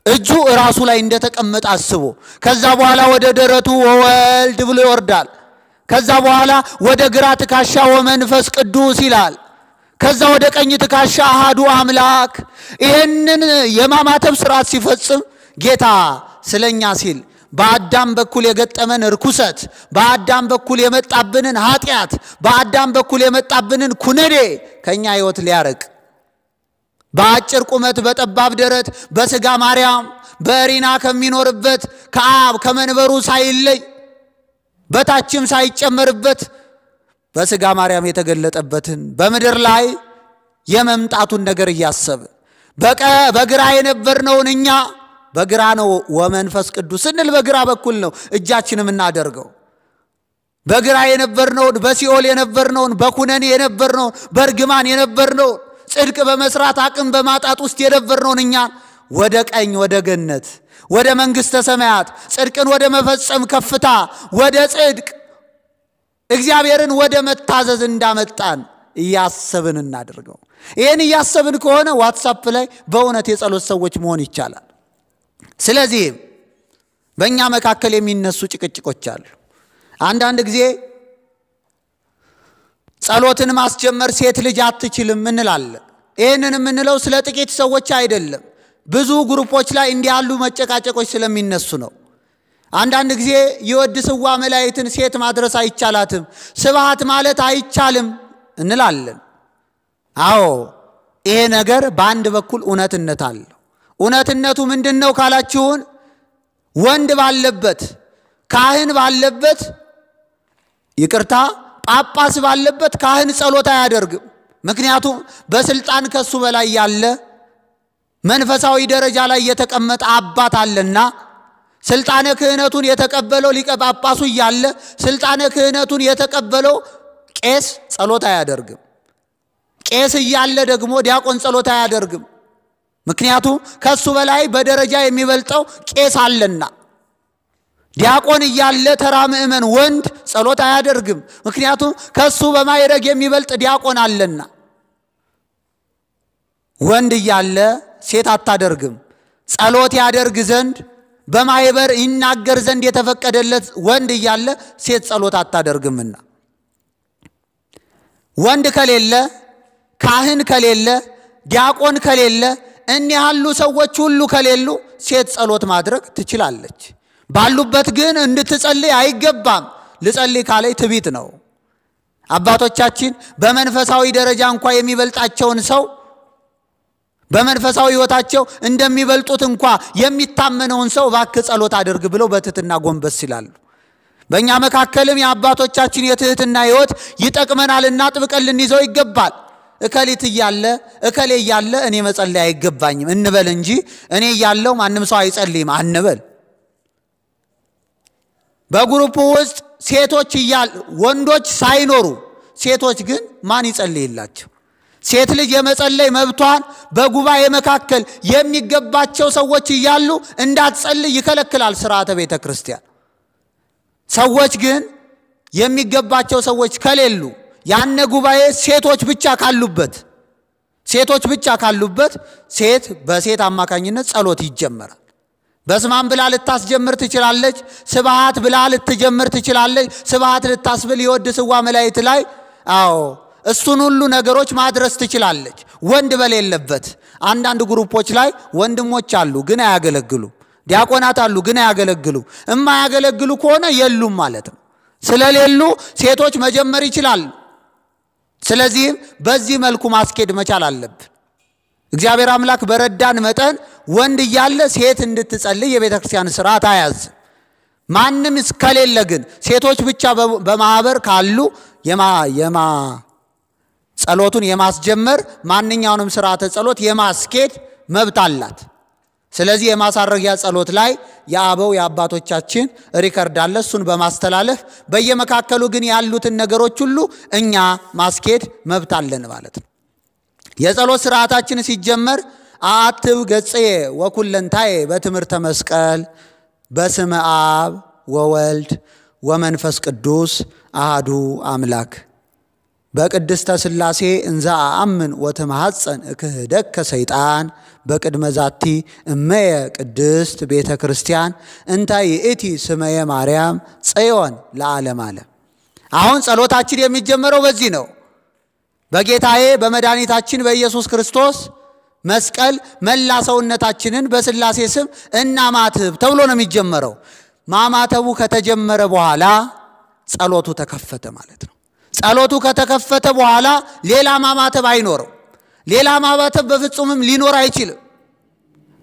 Speaker 1: እጁ ራሱ ላይ እንደተቀመጠ አስቦ ከዛ በኋላ ወደ ደረቱ ወወልድ ብሎ ይወርዳል። ከዛ በኋላ ወደ ግራ ትከሻ ወመንፈስ ቅዱስ ይላል። ከዛ ወደ ቀኝ ትከሻ አሃዱ አምላክ። ይህንን የማማተብ ስርዓት ሲፈጽም ጌታ ስለኛ ሲል በአዳም በኩል የገጠመን ርኩሰት፣ በአዳም በኩል የመጣብንን ኃጢአት፣ በአዳም በኩል የመጣብንን ኩነኔ ከእኛ ሕይወት ሊያርቅ። በአጭር ቁመት በጠባብ ደረት በሥጋ ማርያም በሪና ከሚኖርበት ከአብ ከመንበሩ ሳይለይ በታችም ሳይጨመርበት በሥጋ ማርያም የተገለጠበትን በምድር ላይ የመምጣቱን ነገር እያሰብን በግራ የነበርነውን እኛ በግራ ነው ወመንፈስ ቅዱስ ስንል በግራ በኩል ነው እጃችን የምናደርገው። በግራ የነበርነውን በሲኦል የነበርነውን በኩነኔ የነበርነውን በእርግማን የነበርነውን ጽድቅ በመስራት አቅም በማጣት ውስጥ የነበርነውን እኛን ወደ ቀኝ ወደ ገነት ወደ መንግሥተ ሰማያት ጽድቅን ወደ መፈጸም ከፍታ ወደ ጽድቅ እግዚአብሔርን ወደ መታዘዝ እንዳመጣን እያሰብን እናደርገው። ይህን እያሰብን ከሆነ ዋትሳፕ ላይ በእውነት የጸሎት ሰዎች መሆን ይቻላል። ስለዚህም በእኛ መካከል የሚነሱ ጭቅጭቆች አሉ። አንዳንድ ጊዜ ጸሎትን ማስጀመር ሴት ልጅ አትችልም እንላለን። ይህንን የምንለው ስለ ጥቂት ሰዎች አይደለም። ብዙ ግሩፖች ላይ እንዲህ ያሉ መጨቃጨቆች ስለሚነሱ ነው። አንዳንድ ጊዜ የወድ ስዋ መላእክትን ሴት ማድረስ አይቻላትም፣ ስብሃት ማለት አይቻልም እንላለን። አዎ ይሄ ነገር በአንድ በኩል እውነትነት አለው። እውነትነቱ ምንድን ነው ካላችሁን፣ ወንድ ባለበት ካህን ባለበት ይቅርታ ጳጳስ ባለበት ካህን ጸሎት አያደርግም። ምክንያቱም በስልጣን ከሱ በላይ ያለ መንፈሳዊ ደረጃ ላይ የተቀመጠ አባት አለና ስልጣነ ክህነቱን የተቀበለው ሊቀ ጳጳሱ እያለ ስልጣነ ክህነቱን የተቀበለው ቄስ ጸሎት አያደርግም። ቄስ እያለ ደግሞ ዲያቆን ጸሎት አያደርግም። ምክንያቱም ከሱ በላይ በደረጃ የሚበልጠው ቄስ አለና። ዲያቆን እያለ ተራ ምእመን ወንድ ጸሎት አያደርግም። ምክንያቱም ከሱ በማይረግ የሚበልጥ ዲያቆን አለና። ወንድ እያለ ሴት አታደርግም። ጸሎት ያደርግ ዘንድ በማይበር ይናገር ዘንድ የተፈቀደለት ወንድ እያለ ሴት ጸሎት አታደርግምና ወንድ ከሌለ ካህን ከሌለ ዲያቆን ከሌለ እኒህ ያሉ ሰዎች ሁሉ ከሌሉ ሴት ጸሎት ማድረግ ትችላለች። ባሉበት ግን እንድትጸልይ አይገባም። ልጸልይ ካለይ ትቢት ነው። አባቶቻችን በመንፈሳዊ ደረጃ እንኳ የሚበልጣቸውን ሰው በመንፈሳዊ ሕይወታቸው እንደሚበልጡት እንኳ የሚታመነውን ሰው እባክህ ጸሎት አድርግ ብለው በትህትና ጎንበስ ይላሉ። በእኛ መካከልም የአባቶቻችን የትህትና ሕይወት ይጠቅመናልና ጥብቀን ልንይዘው ይገባል። እከሊት እያለ እከሌ እያለ እኔ መጸለይ አይገባኝም እንበል እንጂ እኔ እያለው ማንም ሰው አይጸልይም አንበል። በ group ውስጥ ሴቶች እያሉ ወንዶች ሳይኖሩ ሴቶች ግን ማን ይጸልይላቸው? ሴት ልጅ የመጸለይ መብቷን በጉባኤ መካከል የሚገባቸው ሰዎች እያሉ እንዳትጸልይ ይከለክላል ስርዓተ ቤተ ክርስቲያን። ሰዎች ግን የሚገባቸው ሰዎች ከሌሉ ያነ ጉባኤ ሴቶች ብቻ ካሉበት ሴቶች ብቻ ካሉበት ሴት በሴት አማካኝነት ጸሎት ይጀመራል። በስማም ብላ ልታስጀምር ትችላለች። ስብሃት ብላ ልትጀምር ትችላለች። ስብሃት ልታስብል የወድ ስዋ መላእክት ላይ አዎ እሱን ሁሉ ነገሮች ማድረስ ትችላለች። ወንድ በሌለበት አንዳንድ ግሩፖች ላይ ወንድሞች አሉ ግን አያገለግሉ፣ ዲያቆናት አሉ ግን አያገለግሉ። የማያገለግሉ ከሆነ የሉም ማለት ነው። ስለሌሉ ሴቶች መጀመር ይችላሉ። ስለዚህም በዚህ መልኩ ማስኬድ መቻል አለብን። እግዚአብሔር አምላክ በረዳን መጠን ወንድ እያለ ሴት እንድትጸልይ የቤተ ክርስቲያን ስርዓት አያዝም። ማንም እስከሌለ ግን ሴቶች ብቻ በማህበር ካሉ የማ ጸሎቱን የማስጀመር ማንኛውንም ስርዓተ ጸሎት የማስኬድ መብት አላት። ስለዚህ የማሳረጊያ ጸሎት ላይ የአበው የአባቶቻችን record አለ። እሱን በማስተላለፍ በየመካከሉ ግን ያሉትን ነገሮች ሁሉ እኛ ማስኬድ መብት አለን ማለት ነው። የጸሎት ስርዓታችን ሲጀመር አአትብ ገጽዬ ወኩለንታዬ በትምህርተ መስቀል በስመ አብ ወወልድ ወመንፈስ ቅዱስ አሃዱ አምላክ በቅድስተ ሥላሴ እንዘ አአምን ወትማሐፀን እክህደከ ሰይጣን በቅድመ ዛቲ እመየ ቅድስት ቤተ ክርስቲያን እንታ ይእቲ ስመየ ማርያም ጽዮን ለዓለም ዓለም። አሁን ጸሎታችን የሚጀመረው በዚህ ነው። በጌታዬ በመድኃኒታችን በኢየሱስ ክርስቶስ መስቀል መላ ሰውነታችንን በሥላሴ ስም እናማትብ ተብሎ ነው የሚጀመረው። ማማተቡ ከተጀመረ በኋላ ጸሎቱ ተከፈተ ማለት ነው። ጸሎቱ ከተከፈተ በኋላ ሌላ ማማተብ አይኖረው። ሌላ ማማተብ በፍጹምም ሊኖር አይችልም።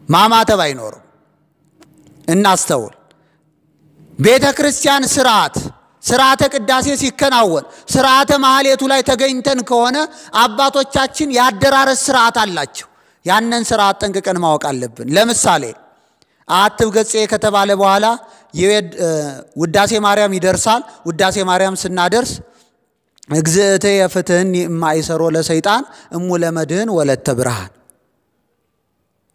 Speaker 1: ማማተብ አይኖረው። እናስተውል። ቤተ ክርስቲያን ስርዓት ስርዓተ ቅዳሴ ሲከናወን ስርዓተ ማህሌቱ ላይ ተገኝተን ከሆነ አባቶቻችን የአደራረስ ስርዓት አላቸው። ያንን ስርዓት ጠንቅቀን ማወቅ አለብን። ለምሳሌ አትብ ገጼ ከተባለ በኋላ ውዳሴ ማርያም ይደርሳል። ውዳሴ ማርያም ስናደርስ እግዝእቴ የፍትህን የማይሰሮ ለሰይጣን እሙ ለመድህን ወለተ ብርሃን።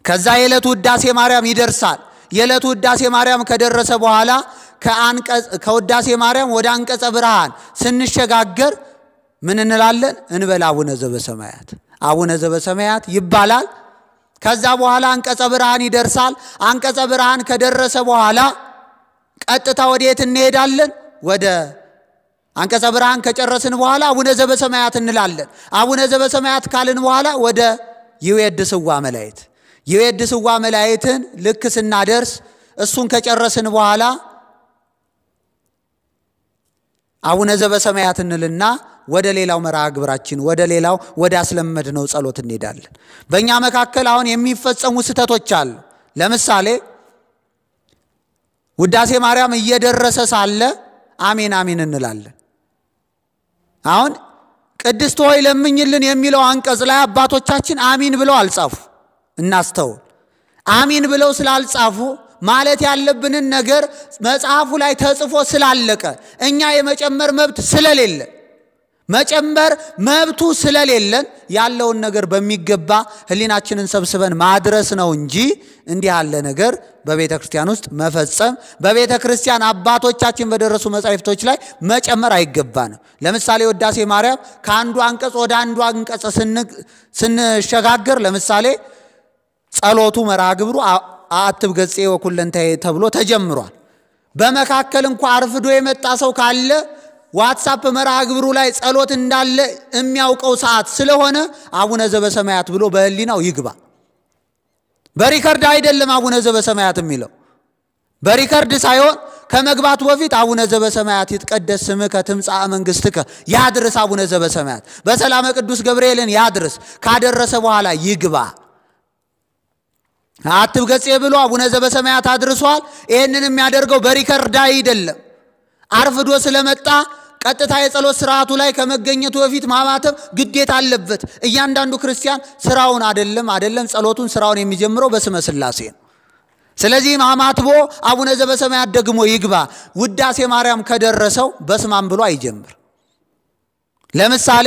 Speaker 1: ከዛ የዕለቱ ውዳሴ ማርያም ይደርሳል። የዕለቱ ውዳሴ ማርያም ከደረሰ በኋላ ከውዳሴ ማርያም ወደ አንቀጸ ብርሃን ስንሸጋገር ምን እንላለን? እንበል አቡነ ዘበሰማያት አቡነ ዘበሰማያት ይባላል። ከዛ በኋላ አንቀጸ ብርሃን ይደርሳል። አንቀጸ ብርሃን ከደረሰ በኋላ ቀጥታ ወዴት እንሄዳለን? ወደ አንቀጸ ብርሃን ከጨረስን በኋላ አቡነ ዘበሰማያት እንላለን። አቡነ ዘበሰማያት ካልን በኋላ ወደ ይዌድ ስዋ መላየት ይዌድ ስዋ መላየትን ልክ ስናደርስ እሱን ከጨረስን በኋላ አቡነ ዘበሰማያት እንልና ወደ ሌላው መርሃ ግብራችን ወደ ሌላው ወደ አስለመድነው ጸሎት እንሄዳለን። በእኛ መካከል አሁን የሚፈጸሙ ስህተቶች አሉ። ለምሳሌ ውዳሴ ማርያም እየደረሰ ሳለ አሜን አሜን እንላለን። አሁን ቅድስት ሆይ ለምኝልን የሚለው አንቀጽ ላይ አባቶቻችን አሚን ብለው አልጻፉ። እናስተውል። አሚን ብለው ስላልጻፉ ማለት ያለብንን ነገር መጽሐፉ ላይ ተጽፎ ስላለቀ እኛ የመጨመር መብት ስለሌለ መጨመር መብቱ ስለሌለን ያለውን ነገር በሚገባ ሕሊናችንን ሰብስበን ማድረስ ነው እንጂ እንዲህ ያለ ነገር በቤተ ክርስቲያን ውስጥ መፈጸም በቤተ ክርስቲያን አባቶቻችን በደረሱ መጻሕፍቶች ላይ መጨመር አይገባንም። ለምሳሌ ውዳሴ ማርያም ከአንዱ አንቀጽ ወደ አንዱ አንቀጽ ስንሸጋገር ለምሳሌ ጸሎቱ መርሃ ግብሩ አትብ ገጼ ወኩለንታዬ ተብሎ ተጀምሯል። በመካከል እንኳ አርፍዶ የመጣ ሰው ካለ WhatsApp መርሃ ግብሩ ላይ ጸሎት እንዳለ የሚያውቀው ሰዓት ስለሆነ አቡነ ዘበሰማያት ብሎ በህሊናው ይግባ። በ record አይደለም አቡነ ዘበሰማያት የሚለው በ record ሳይሆን ከመግባቱ በፊት አቡነ ዘበሰማያት ይትቀደስ ስምከ ትምጻእ መንግሥትከ ያድርስ። አቡነ ዘበሰማያት በሰላመ ቅዱስ ገብርኤልን ያድርስ። ካደረሰ በኋላ ይግባ። አትብ ገጼ ብሎ አቡነ ዘበሰማያት አድርሷል። ይህንን የሚያደርገው በሪከርድ አይደለም። አርፍዶ ስለመጣ ቀጥታ የጸሎት ስርዓቱ ላይ ከመገኘቱ በፊት ማማተብ ግዴታ አለበት። እያንዳንዱ ክርስቲያን ስራውን አደለም አደለም ጸሎቱን ስራውን የሚጀምረው በስመ ሥላሴ ነው። ስለዚህ ማማትቦ አቡነ ዘበሰማያት ደግሞ ይግባ። ውዳሴ ማርያም ከደረሰው በስማም ብሎ አይጀምር። ለምሳሌ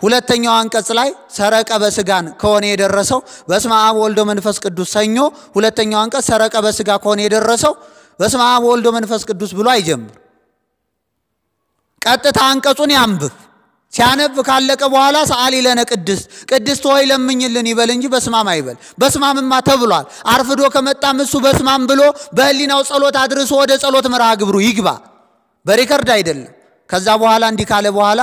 Speaker 1: ሁለተኛው አንቀጽ ላይ ሰረቀ በስጋን ከሆነ የደረሰው በስመ አብ ወልዶ መንፈስ ቅዱስ ሰኞ ሁለተኛው አንቀጽ ሰረቀ በስጋ ከሆነ የደረሰው በስመ አብ ወልዶ መንፈስ ቅዱስ ብሎ አይጀምር። ቀጥታ አንቀጹን ያንብብ። ሲያነብ ካለቀ በኋላ ሰአሊ ለነ ቅድስት ቅድስት ሆይ ለምኝልን ይበል እንጂ በስማም አይበል። በስማምማ ተብሏል። አርፍዶ ከመጣም እሱ በስማም ብሎ በህሊናው ጸሎት አድርሶ ወደ ጸሎት መርሃ ግብሩ ይግባ። በ record አይደለም። ከዛ በኋላ እንዲህ ካለ በኋላ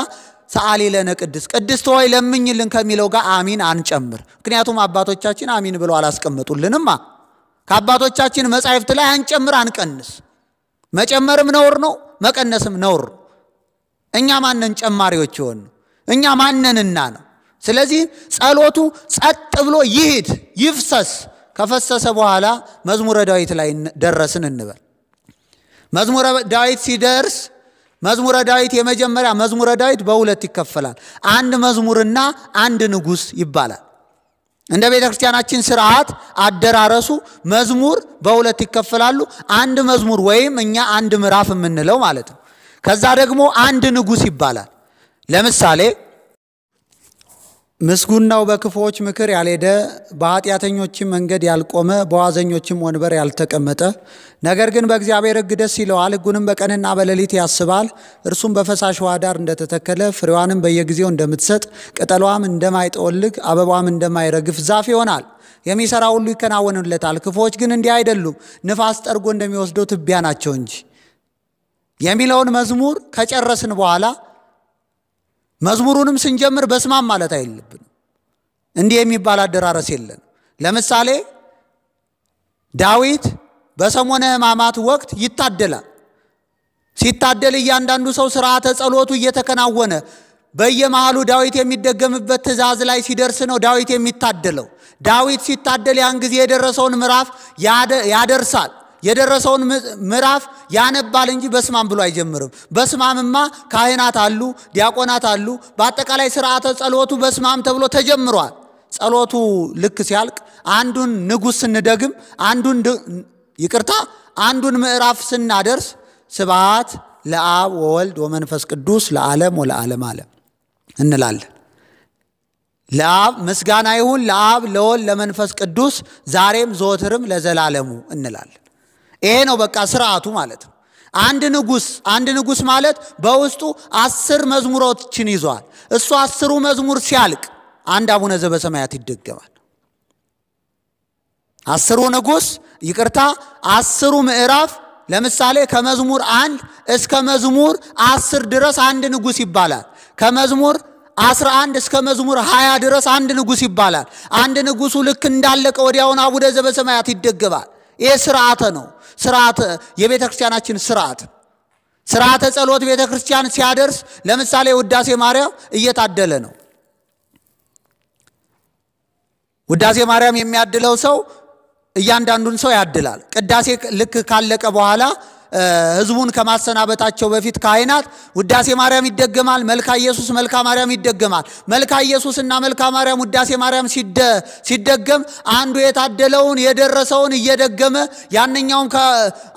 Speaker 1: ሰአሊ ለነ ቅድስት ቅድስት ሆይ ለምኝልን ከሚለው ጋር አሚን አንጨምር። ምክንያቱም አባቶቻችን አሚን ብለው አላስቀመጡልንማ። ከአባቶቻችን መጻሕፍት ላይ አንጨምር፣ አንቀንስ። መጨመርም ነውር ነው፣ መቀነስም ነውር ነው። እኛ ማነን ጨማሪዎች የሆን እኛ ማነንና ነው። ስለዚህ ጸሎቱ ጸጥ ብሎ ይሂድ ይፍሰስ። ከፈሰሰ በኋላ መዝሙረ ዳዊት ላይ ደረስን እንበል። መዝሙረ ዳዊት ሲደርስ መዝሙረ ዳዊት የመጀመሪያ መዝሙረ ዳዊት በሁለት ይከፈላል። አንድ መዝሙርና አንድ ንጉሥ ይባላል። እንደ ቤተ ክርስቲያናችን ስርዓት አደራረሱ መዝሙር በሁለት ይከፈላሉ። አንድ መዝሙር ወይም እኛ አንድ ምዕራፍ የምንለው ማለት ነው። ከዛ ደግሞ አንድ ንጉሥ ይባላል። ለምሳሌ ምስጉን ነው በክፉዎች ምክር ያልሄደ፣ በኃጢአተኞችም መንገድ ያልቆመ፣ በዋዘኞችም ወንበር ያልተቀመጠ። ነገር ግን በእግዚአብሔር ሕግ ደስ ይለዋል፣ ሕጉንም በቀንና በሌሊት ያስባል። እርሱም በፈሳሽ ዳር እንደተተከለ ፍሬዋንም በየጊዜው እንደምትሰጥ ቅጠሏም እንደማይጠወልግ አበባም እንደማይረግፍ ዛፍ ይሆናል። የሚሠራ ሁሉ ይከናወንለታል። ክፉዎች ግን እንዲህ አይደሉም፣ ንፋስ ጠርጎ እንደሚወስደው ትቢያ ናቸው እንጂ የሚለውን መዝሙር ከጨረስን በኋላ መዝሙሩንም ስንጀምር በስማም ማለት አይለብንም። እንዲህ የሚባል አደራረስ የለን። ለምሳሌ ዳዊት በሰሞነ ሕማማት ወቅት ይታደላል። ሲታደል እያንዳንዱ ሰው ስርዓተ ጸሎቱ እየተከናወነ በየመሃሉ ዳዊት የሚደገምበት ትእዛዝ ላይ ሲደርስ ነው ዳዊት የሚታደለው። ዳዊት ሲታደል ያን ጊዜ የደረሰውን ምዕራፍ ያደርሳል። የደረሰውን ምዕራፍ ያነባል እንጂ በስማም ብሎ አይጀምርም። በስማምማ ካህናት አሉ፣ ዲያቆናት አሉ። በአጠቃላይ ስርዓተ ጸሎቱ በስማም ተብሎ ተጀምሯል። ጸሎቱ ልክ ሲያልቅ አንዱን ንጉሥ ስንደግም አንዱን ይቅርታ አንዱን ምዕራፍ ስናደርስ ስብሐት ለአብ ወወልድ ወመንፈስ ቅዱስ ለዓለም ወለዓለም ዓለም እንላለን። ለአብ ምስጋና ይሁን ለአብ ለወልድ ለመንፈስ ቅዱስ ዛሬም ዘወትርም ለዘላለሙ እንላለን። ይሄ ነው በቃ ስርዓቱ ማለት ነው። አንድ ንጉሥ አንድ ንጉሥ ማለት በውስጡ አስር መዝሙሮችን ይዟል። እሱ አስሩ መዝሙር ሲያልቅ አንድ አቡነ ዘበሰማያት ይደገማል። አስሩ ንጉሥ ይቅርታ አስሩ ምዕራፍ ለምሳሌ ከመዝሙር አንድ እስከ መዝሙር አስር ድረስ አንድ ንጉሥ ይባላል። ከመዝሙር አስራ አንድ እስከ መዝሙር ሀያ ድረስ አንድ ንጉሥ ይባላል። አንድ ንጉሡ ልክ እንዳለቀ ወዲያውን አቡነ ዘበሰማያት ይደገማል። ይህ ስርዓተ ነው። ስርዓተ የቤተ ክርስቲያናችን ስርዓት ስርዓተ ጸሎት ቤተ ክርስቲያን ሲያደርስ ለምሳሌ ውዳሴ ማርያም እየታደለ ነው። ውዳሴ ማርያም የሚያድለው ሰው እያንዳንዱን ሰው ያድላል። ቅዳሴ ልክ ካለቀ በኋላ ህዝቡን ከማሰናበታቸው በፊት ካህናት ውዳሴ ማርያም ይደገማል። መልካ ኢየሱስ፣ መልካ ማርያም ይደገማል። መልካ ኢየሱስ እና መልካ ማርያም ውዳሴ ማርያም ሲደገም አንዱ የታደለውን የደረሰውን እየደገመ ያንኛውም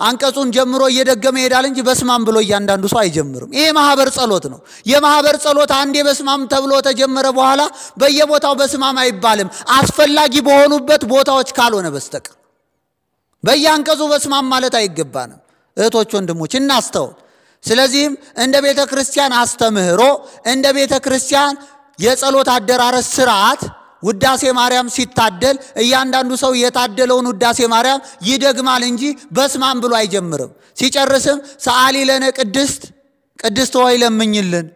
Speaker 1: አንቀጹን ጀምሮ እየደገመ ይሄዳል እንጂ በስማም ብሎ እያንዳንዱ ሰው አይጀምርም። ይሄ ማህበር ጸሎት ነው። የማህበር ጸሎት አንዴ በስማም ተብሎ ተጀመረ በኋላ በየቦታው በስማም አይባልም፣ አስፈላጊ በሆኑበት ቦታዎች ካልሆነ በስተቀር በየአንቀጹ በስማም ማለት አይገባንም። እህቶች ወንድሞች እናስተውል። ስለዚህም እንደ ቤተ ክርስቲያን አስተምህሮ እንደ ቤተ ክርስቲያን የጸሎት አደራረስ ስርዓት ውዳሴ ማርያም ሲታደል እያንዳንዱ ሰው የታደለውን ውዳሴ ማርያም ይደግማል እንጂ በስማም ብሎ አይጀምርም። ሲጨርስም ሰዓሊ ለነ ቅድስት ቅድስት ሆይ ለምኝልን፣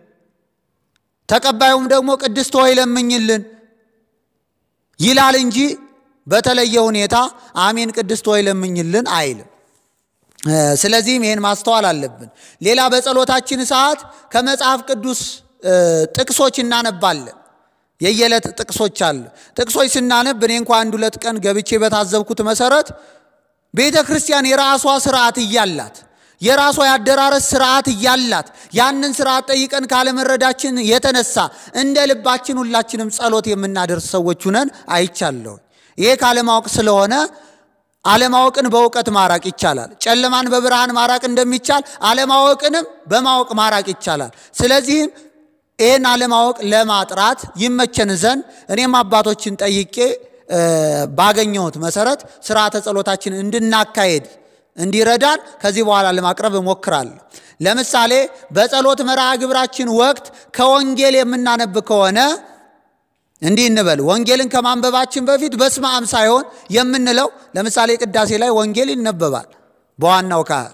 Speaker 1: ተቀባዩም ደግሞ ቅድስት ሆይ ለምኝልን ይላል እንጂ በተለየ ሁኔታ አሜን ቅድስት ሆይ ለምኝልን አይልም። ስለዚህም ይህን ማስተዋል አለብን። ሌላ በጸሎታችን ሰዓት ከመጽሐፍ ቅዱስ ጥቅሶች እናነባለን። የየዕለት ጥቅሶች አሉ። ጥቅሶች ስናነብ እኔ እንኳ አንድ ሁለት ቀን ገብቼ በታዘብኩት መሰረት ቤተ ክርስቲያን የራሷ ስርዓት እያላት የራሷ ያደራረስ ስርዓት እያላት ያንን ስርዓት ጠይቀን ካለመረዳችን የተነሳ እንደ ልባችን ሁላችንም ጸሎት የምናደርስ ሰዎች ሁነን አይቻለሁ። ይሄ ካለማወቅ ስለሆነ አለማወቅን በእውቀት ማራቅ ይቻላል። ጨለማን በብርሃን ማራቅ እንደሚቻል አለማወቅንም በማወቅ ማራቅ ይቻላል። ስለዚህም ይህን አለማወቅ ለማጥራት ይመቸን ዘንድ እኔም አባቶችን ጠይቄ ባገኘሁት መሰረት ስርዓተ ጸሎታችን እንድናካሄድ እንዲረዳን ከዚህ በኋላ ለማቅረብ እሞክራለሁ። ለምሳሌ በጸሎት መርሃ ግብራችን ወቅት ከወንጌል የምናነብ ከሆነ እንዲህ እንበል። ወንጌልን ከማንበባችን በፊት በስመ አብ ሳይሆን የምንለው ለምሳሌ ቅዳሴ ላይ ወንጌል ይነበባል። በዋናው ካህን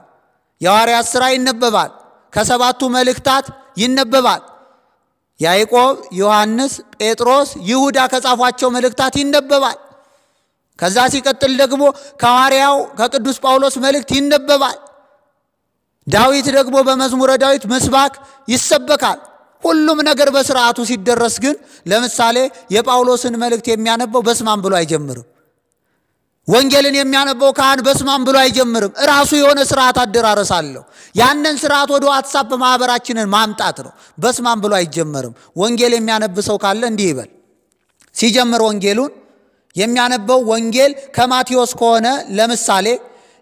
Speaker 1: የሐዋርያት ሥራ ይነበባል። ከሰባቱ መልእክታት ይነበባል። ያዕቆብ፣ ዮሐንስ፣ ጴጥሮስ፣ ይሁዳ ከጻፏቸው መልእክታት ይነበባል። ከዛ ሲቀጥል ደግሞ ከሐዋርያው ከቅዱስ ጳውሎስ መልእክት ይነበባል። ዳዊት ደግሞ በመዝሙረ ዳዊት ምስባክ ይሰበካል። ሁሉም ነገር በስርዓቱ ሲደረስ ግን ለምሳሌ የጳውሎስን መልእክት የሚያነበው በስማም ብሎ አይጀምርም። ወንጌልን የሚያነበው ካህን በስማም ብሎ አይጀምርም። እራሱ የሆነ ስርዓት አደራረስ አለው። ያንን ስርዓት ወደ ዋትሳፕ ማህበራችንን ማምጣት ነው። በስማም ብሎ አይጀመርም። ወንጌል የሚያነብ ሰው ካለ እንዲህ ይበል። ሲጀምር ወንጌሉን የሚያነበው ወንጌል ከማቴዎስ ከሆነ ለምሳሌ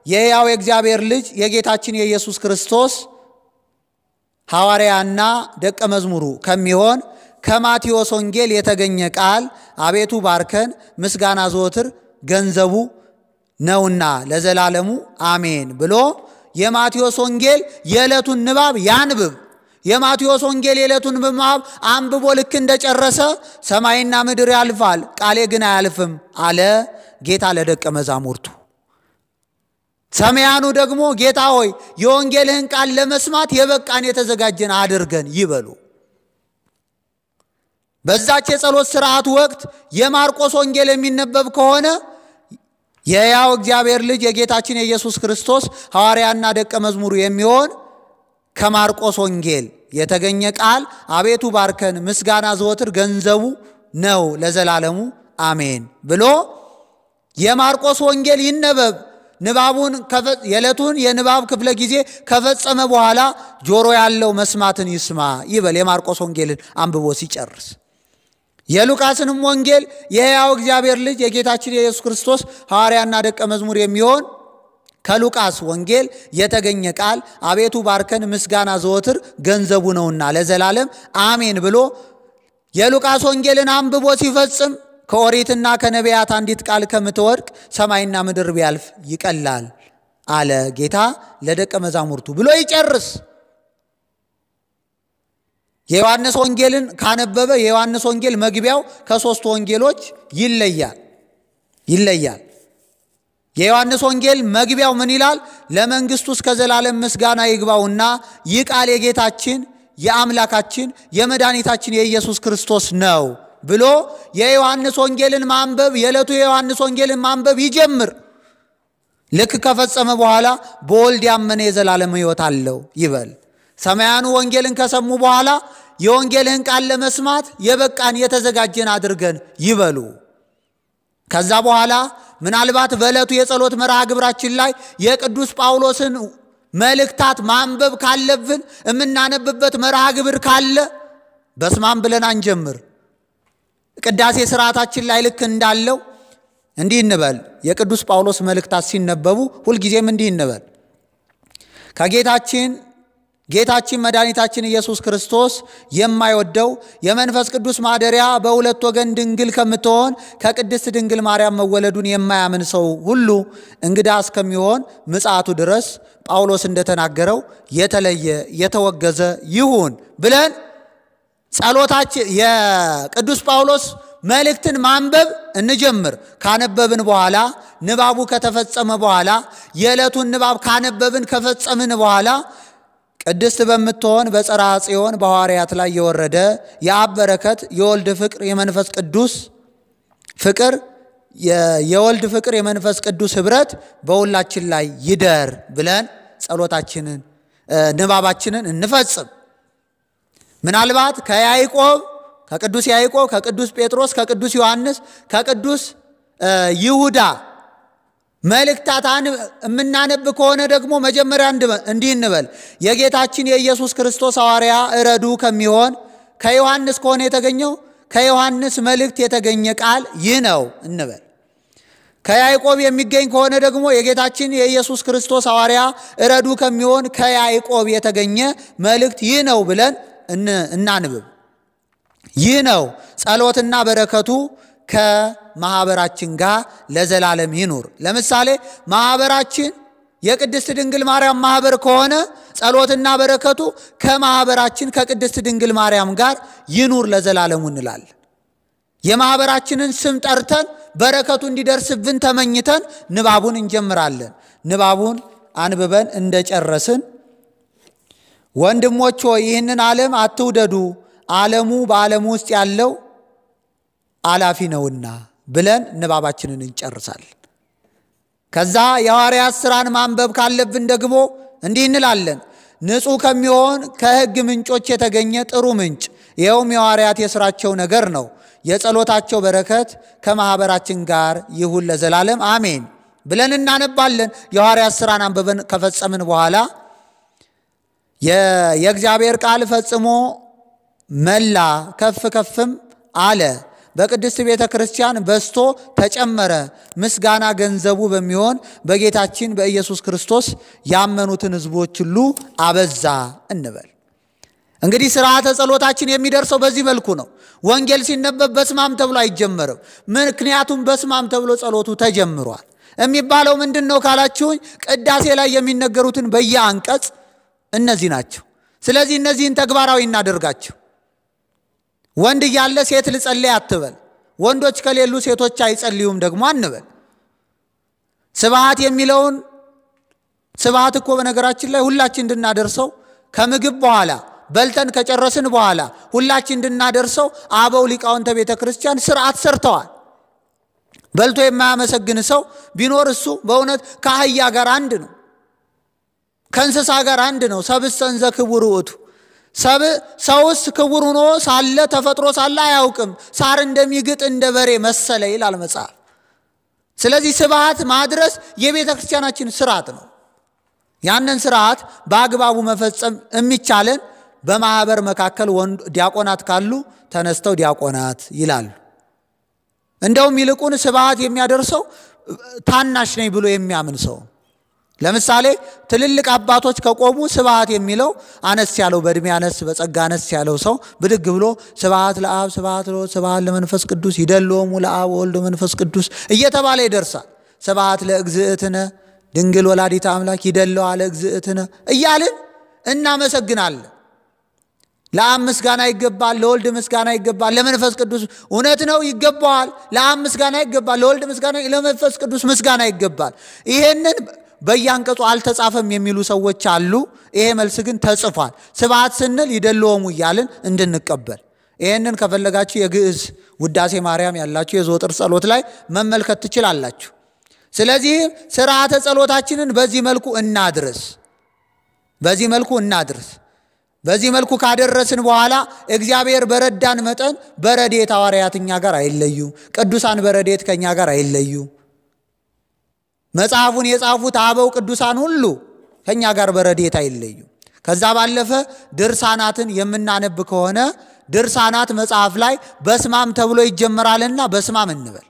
Speaker 1: የሕያው የእግዚአብሔር ልጅ የጌታችን የኢየሱስ ክርስቶስ ሐዋርያና ደቀ መዝሙሩ ከሚሆን ከማቴዎስ ወንጌል የተገኘ ቃል አቤቱ ባርከን፣ ምስጋና ዘወትር ገንዘቡ ነውና ለዘላለሙ አሜን ብሎ የማቴዎስ ወንጌል የዕለቱን ንባብ ያንብብ። የማቴዎስ ወንጌል የዕለቱን ንባብ አንብቦ ልክ እንደጨረሰ ሰማይና ምድር ያልፋል፣ ቃሌ ግን አያልፍም አለ ጌታ ለደቀ መዛሙርቱ። ሰማያኑ ደግሞ ጌታ ሆይ የወንጌልህን ቃል ለመስማት የበቃን የተዘጋጀን አድርገን ይበሉ። በዛች የጸሎት ስርዓት ወቅት የማርቆስ ወንጌል የሚነበብ ከሆነ የሕያው እግዚአብሔር ልጅ የጌታችን የኢየሱስ ክርስቶስ ሐዋርያና ደቀ መዝሙሩ የሚሆን ከማርቆስ ወንጌል የተገኘ ቃል አቤቱ ባርከን፣ ምስጋና ዘወትር ገንዘቡ ነው ለዘላለሙ አሜን ብሎ የማርቆስ ወንጌል ይነበብ። ንባቡን የዕለቱን የንባብ ክፍለ ጊዜ ከፈጸመ በኋላ ጆሮ ያለው መስማትን ይስማ ይበል። የማርቆስ ወንጌልን አንብቦ ሲጨርስ የሉቃስንም ወንጌል የሕያው እግዚአብሔር ልጅ የጌታችን የኢየሱስ ክርስቶስ ሐዋርያና ደቀ መዝሙር የሚሆን ከሉቃስ ወንጌል የተገኘ ቃል አቤቱ ባርከን፣ ምስጋና ዘወትር ገንዘቡ ነውና ለዘላለም አሜን ብሎ የሉቃስ ወንጌልን አንብቦ ሲፈጽም ከኦሪትና ከነቢያት አንዲት ቃል ከምትወድቅ ሰማይና ምድር ቢያልፍ ይቀላል አለ ጌታ ለደቀ መዛሙርቱ ብሎ ይጨርስ። የዮሐንስ ወንጌልን ካነበበ የዮሐንስ ወንጌል መግቢያው ከሦስቱ ወንጌሎች ይለያል ይለያል። የዮሐንስ ወንጌል መግቢያው ምን ይላል? ለመንግሥቱ እስከ ዘላለም ምስጋና ይግባውና ይህ ቃል የጌታችን የአምላካችን የመድኃኒታችን የኢየሱስ ክርስቶስ ነው ብሎ የዮሐንስ ወንጌልን ማንበብ የዕለቱ የዮሐንስ ወንጌልን ማንበብ ይጀምር። ልክ ከፈጸመ በኋላ በወልድ ያመነ የዘላለም ሕይወት አለው ይበል። ሰማያኑ ወንጌልን ከሰሙ በኋላ የወንጌልህን ቃል ለመስማት የበቃን የተዘጋጀን አድርገን ይበሉ። ከዛ በኋላ ምናልባት በዕለቱ የጸሎት መርሃ ግብራችን ላይ የቅዱስ ጳውሎስን መልእክታት ማንበብ ካለብን የምናነብበት መርሃ ግብር ካለ በስማም ብለን አንጀምር። ቅዳሴ ስርዓታችን ላይ ልክ እንዳለው እንዲህ እንበል። የቅዱስ ጳውሎስ መልእክታት ሲነበቡ ሁልጊዜም እንዲህ እንበል። ከጌታችን ጌታችን መድኃኒታችን ኢየሱስ ክርስቶስ የማይወደው የመንፈስ ቅዱስ ማደሪያ በሁለት ወገን ድንግል ከምትሆን ከቅድስት ድንግል ማርያም መወለዱን የማያምን ሰው ሁሉ እንግዳ እስከሚሆን ምጽአቱ ድረስ ጳውሎስ እንደተናገረው የተለየ የተወገዘ ይሁን ብለን ጸሎታችን የቅዱስ ጳውሎስ መልእክትን ማንበብ እንጀምር። ካነበብን በኋላ ንባቡ ከተፈጸመ በኋላ የዕለቱን ንባብ ካነበብን ከፈጸምን በኋላ ቅድስት በምትሆን በጸርሐ ጽዮን በሐዋርያት ላይ የወረደ የአብ በረከት የወልድ ፍቅር የመንፈስ ቅዱስ ፍቅር የወልድ ፍቅር የመንፈስ ቅዱስ ኅብረት በሁላችን ላይ ይደር ብለን ጸሎታችንን ንባባችንን እንፈጽም። ምናልባት ከያዕቆብ ከቅዱስ ያዕቆብ ከቅዱስ ጴጥሮስ ከቅዱስ ዮሐንስ ከቅዱስ ይሁዳ መልእክታት የምናነብ ከሆነ ደግሞ መጀመሪያ እንዲህ እንበል። የጌታችን የኢየሱስ ክርስቶስ ሐዋርያ እረዱ ከሚሆን ከዮሐንስ ከሆነ የተገኘው ከዮሐንስ መልእክት የተገኘ ቃል ይህ ነው እንበል። ከያዕቆብ የሚገኝ ከሆነ ደግሞ የጌታችን የኢየሱስ ክርስቶስ ሐዋርያ እረዱ ከሚሆን ከያዕቆብ የተገኘ መልእክት ይህ ነው ብለን እናንብብ። ይህ ነው ጸሎትና በረከቱ ከማኅበራችን ጋር ለዘላለም ይኑር። ለምሳሌ ማኅበራችን የቅድስት ድንግል ማርያም ማኅበር ከሆነ ጸሎትና በረከቱ ከማኅበራችን ከቅድስት ድንግል ማርያም ጋር ይኑር ለዘላለሙ እንላለን። የማኅበራችንን ስም ጠርተን በረከቱ እንዲደርስብን ተመኝተን ንባቡን እንጀምራለን። ንባቡን አንብበን እንደጨረስን ወንድሞች ሆይ ይህንን ዓለም አትውደዱ፣ ዓለሙ በዓለሙ ውስጥ ያለው አላፊ ነውና ብለን ንባባችንን እንጨርሳለን። ከዛ የሐዋርያት ሥራን ማንበብ ካለብን ደግሞ እንዲህ እንላለን። ንጹሕ ከሚሆን ከሕግ ምንጮች የተገኘ ጥሩ ምንጭ ይኸውም የሐዋርያት የሥራቸው ነገር ነው። የጸሎታቸው በረከት ከማኅበራችን ጋር ይሁን ለዘላለም አሜን ብለን እናነባለን። የሐዋርያት ሥራን አንብበን ከፈጸምን በኋላ የእግዚአብሔር ቃል ፈጽሞ መላ ከፍ ከፍም አለ። በቅድስት ቤተ ክርስቲያን በስቶ ተጨመረ። ምስጋና ገንዘቡ በሚሆን በጌታችን በኢየሱስ ክርስቶስ ያመኑትን ሕዝቦች ሁሉ አበዛ እንበል። እንግዲህ ስርዓተ ጸሎታችን የሚደርሰው በዚህ መልኩ ነው። ወንጌል ሲነበብ በስማም ተብሎ አይጀመርም። ምክንያቱም በስማም ተብሎ ጸሎቱ ተጀምሯል። የሚባለው ምንድን ነው ካላችሁኝ፣ ቅዳሴ ላይ የሚነገሩትን በየአንቀጽ እነዚህ ናቸው። ስለዚህ እነዚህን ተግባራዊ እናደርጋቸው። ወንድ እያለ ሴት ልጸልይ አትበል። ወንዶች ከሌሉ ሴቶች አይጸልዩም ደግሞ አንበል። ስብሃት የሚለውን ስብሃት እኮ በነገራችን ላይ ሁላችን እንድናደርሰው ከምግብ በኋላ በልተን ከጨረስን በኋላ ሁላችን እንድናደርሰው አበው ሊቃውንተ ቤተ ክርስቲያን ስርዓት ሰርተዋል። በልቶ የማያመሰግን ሰው ቢኖር እሱ በእውነት ከአህያ ጋር አንድ ነው፣ ከእንስሳ ጋር አንድ ነው። ሰብእሰ ክቡር ውእቱ ሰብ ሰውስ ክቡር ሆኖ ሳለ ተፈጥሮ ሳለ አያውቅም፣ ሳር እንደሚግጥ እንደ በሬ መሰለ ይላል መጽሐፍ። ስለዚህ ስብሃት ማድረስ የቤተ ክርስቲያናችን ስርዓት ነው። ያንን ስርዓት በአግባቡ መፈጸም የሚቻለን በማህበር መካከል ወንድ ዲያቆናት ካሉ ተነስተው ዲያቆናት ይላሉ። እንደውም ይልቁን ስብሃት የሚያደርሰው ታናሽ ነኝ ብሎ የሚያምን ሰው ለምሳሌ ትልልቅ አባቶች ከቆሙ ስብሃት የሚለው አነስ ያለው በእድሜ አነስ በጸጋ አነስ ያለው ሰው ብድግ ብሎ ስብሃት ለአብ ስብሃት ለወልድ ስብሃት ለመንፈስ ቅዱስ ይደልዎሙ ለአብ ወልድ መንፈስ ቅዱስ እየተባለ ይደርሳል። ስብሃት ለእግዝእትነ ድንግል ወላዲተ አምላክ ይደለዋ ለእግዝእትነ እያልን እናመሰግናለን። ለአብ ምስጋና ይገባል፣ ለወልድ ምስጋና ይገባል፣ ለመንፈስ ቅዱስ እውነት ነው ይገባዋል። ለአብ ምስጋና ይገባል፣ ለወልድ ምስጋና፣ ለመንፈስ ቅዱስ ምስጋና ይገባል። ይሄንን በየአንቀጹ አልተጻፈም የሚሉ ሰዎች አሉ። ይሄ መልስ ግን ተጽፏል። ስብሐት ስንል ይደልዎሙ እያልን እንድንቀበል ይህንን ከፈለጋችሁ የግዕዝ ውዳሴ ማርያም ያላችሁ የዘወትር ጸሎት ላይ መመልከት ትችላላችሁ። ስለዚህም ስርዓተ ጸሎታችንን በዚህ መልኩ እናድርስ፣ በዚህ መልኩ እናድርስ። በዚህ መልኩ ካደረስን በኋላ እግዚአብሔር በረዳን መጠን በረድኤት ሐዋርያት እኛ ጋር አይለዩ፣ ቅዱሳን በረድኤት ከእኛ ጋር አይለዩ። መጽሐፉን የጻፉት አበው ቅዱሳን ሁሉ ከእኛ ጋር በረድኤት አይለዩ። ከዛ ባለፈ ድርሳናትን የምናነብ ከሆነ ድርሳናት መጽሐፍ ላይ በስማም ተብሎ ይጀመራልና በስማም እንበል።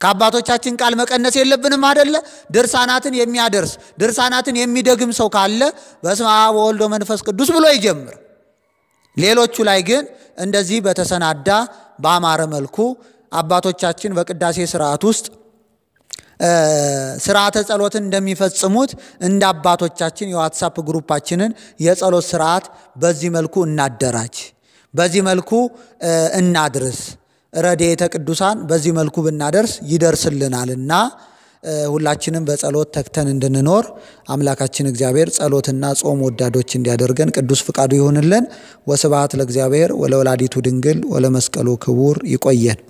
Speaker 1: ከአባቶቻችን ቃል መቀነስ የለብንም አደለ? ድርሳናትን የሚያደርስ ድርሳናትን የሚደግም ሰው ካለ በስመ አብ ወወልድ ወመንፈስ ቅዱስ ብሎ ይጀምር። ሌሎቹ ላይ ግን እንደዚህ በተሰናዳ በአማረ መልኩ አባቶቻችን በቅዳሴ ስርዓት ውስጥ ስርዓተ ጸሎትን እንደሚፈጽሙት እንደ አባቶቻችን የዋትሳፕ ግሩፓችንን የጸሎት ስርዓት በዚህ መልኩ እናደራጅ፣ በዚህ መልኩ እናድርስ። ረድኤተ ቅዱሳን በዚህ መልኩ ብናደርስ ይደርስልናልና ሁላችንም በጸሎት ተግተን እንድንኖር አምላካችን እግዚአብሔር ጸሎትና ጾም ወዳዶች እንዲያደርገን ቅዱስ ፍቃዱ ይሆንልን። ወስብሐት ለእግዚአብሔር ወለወላዲቱ ድንግል ወለመስቀሉ ክቡር። ይቆየን።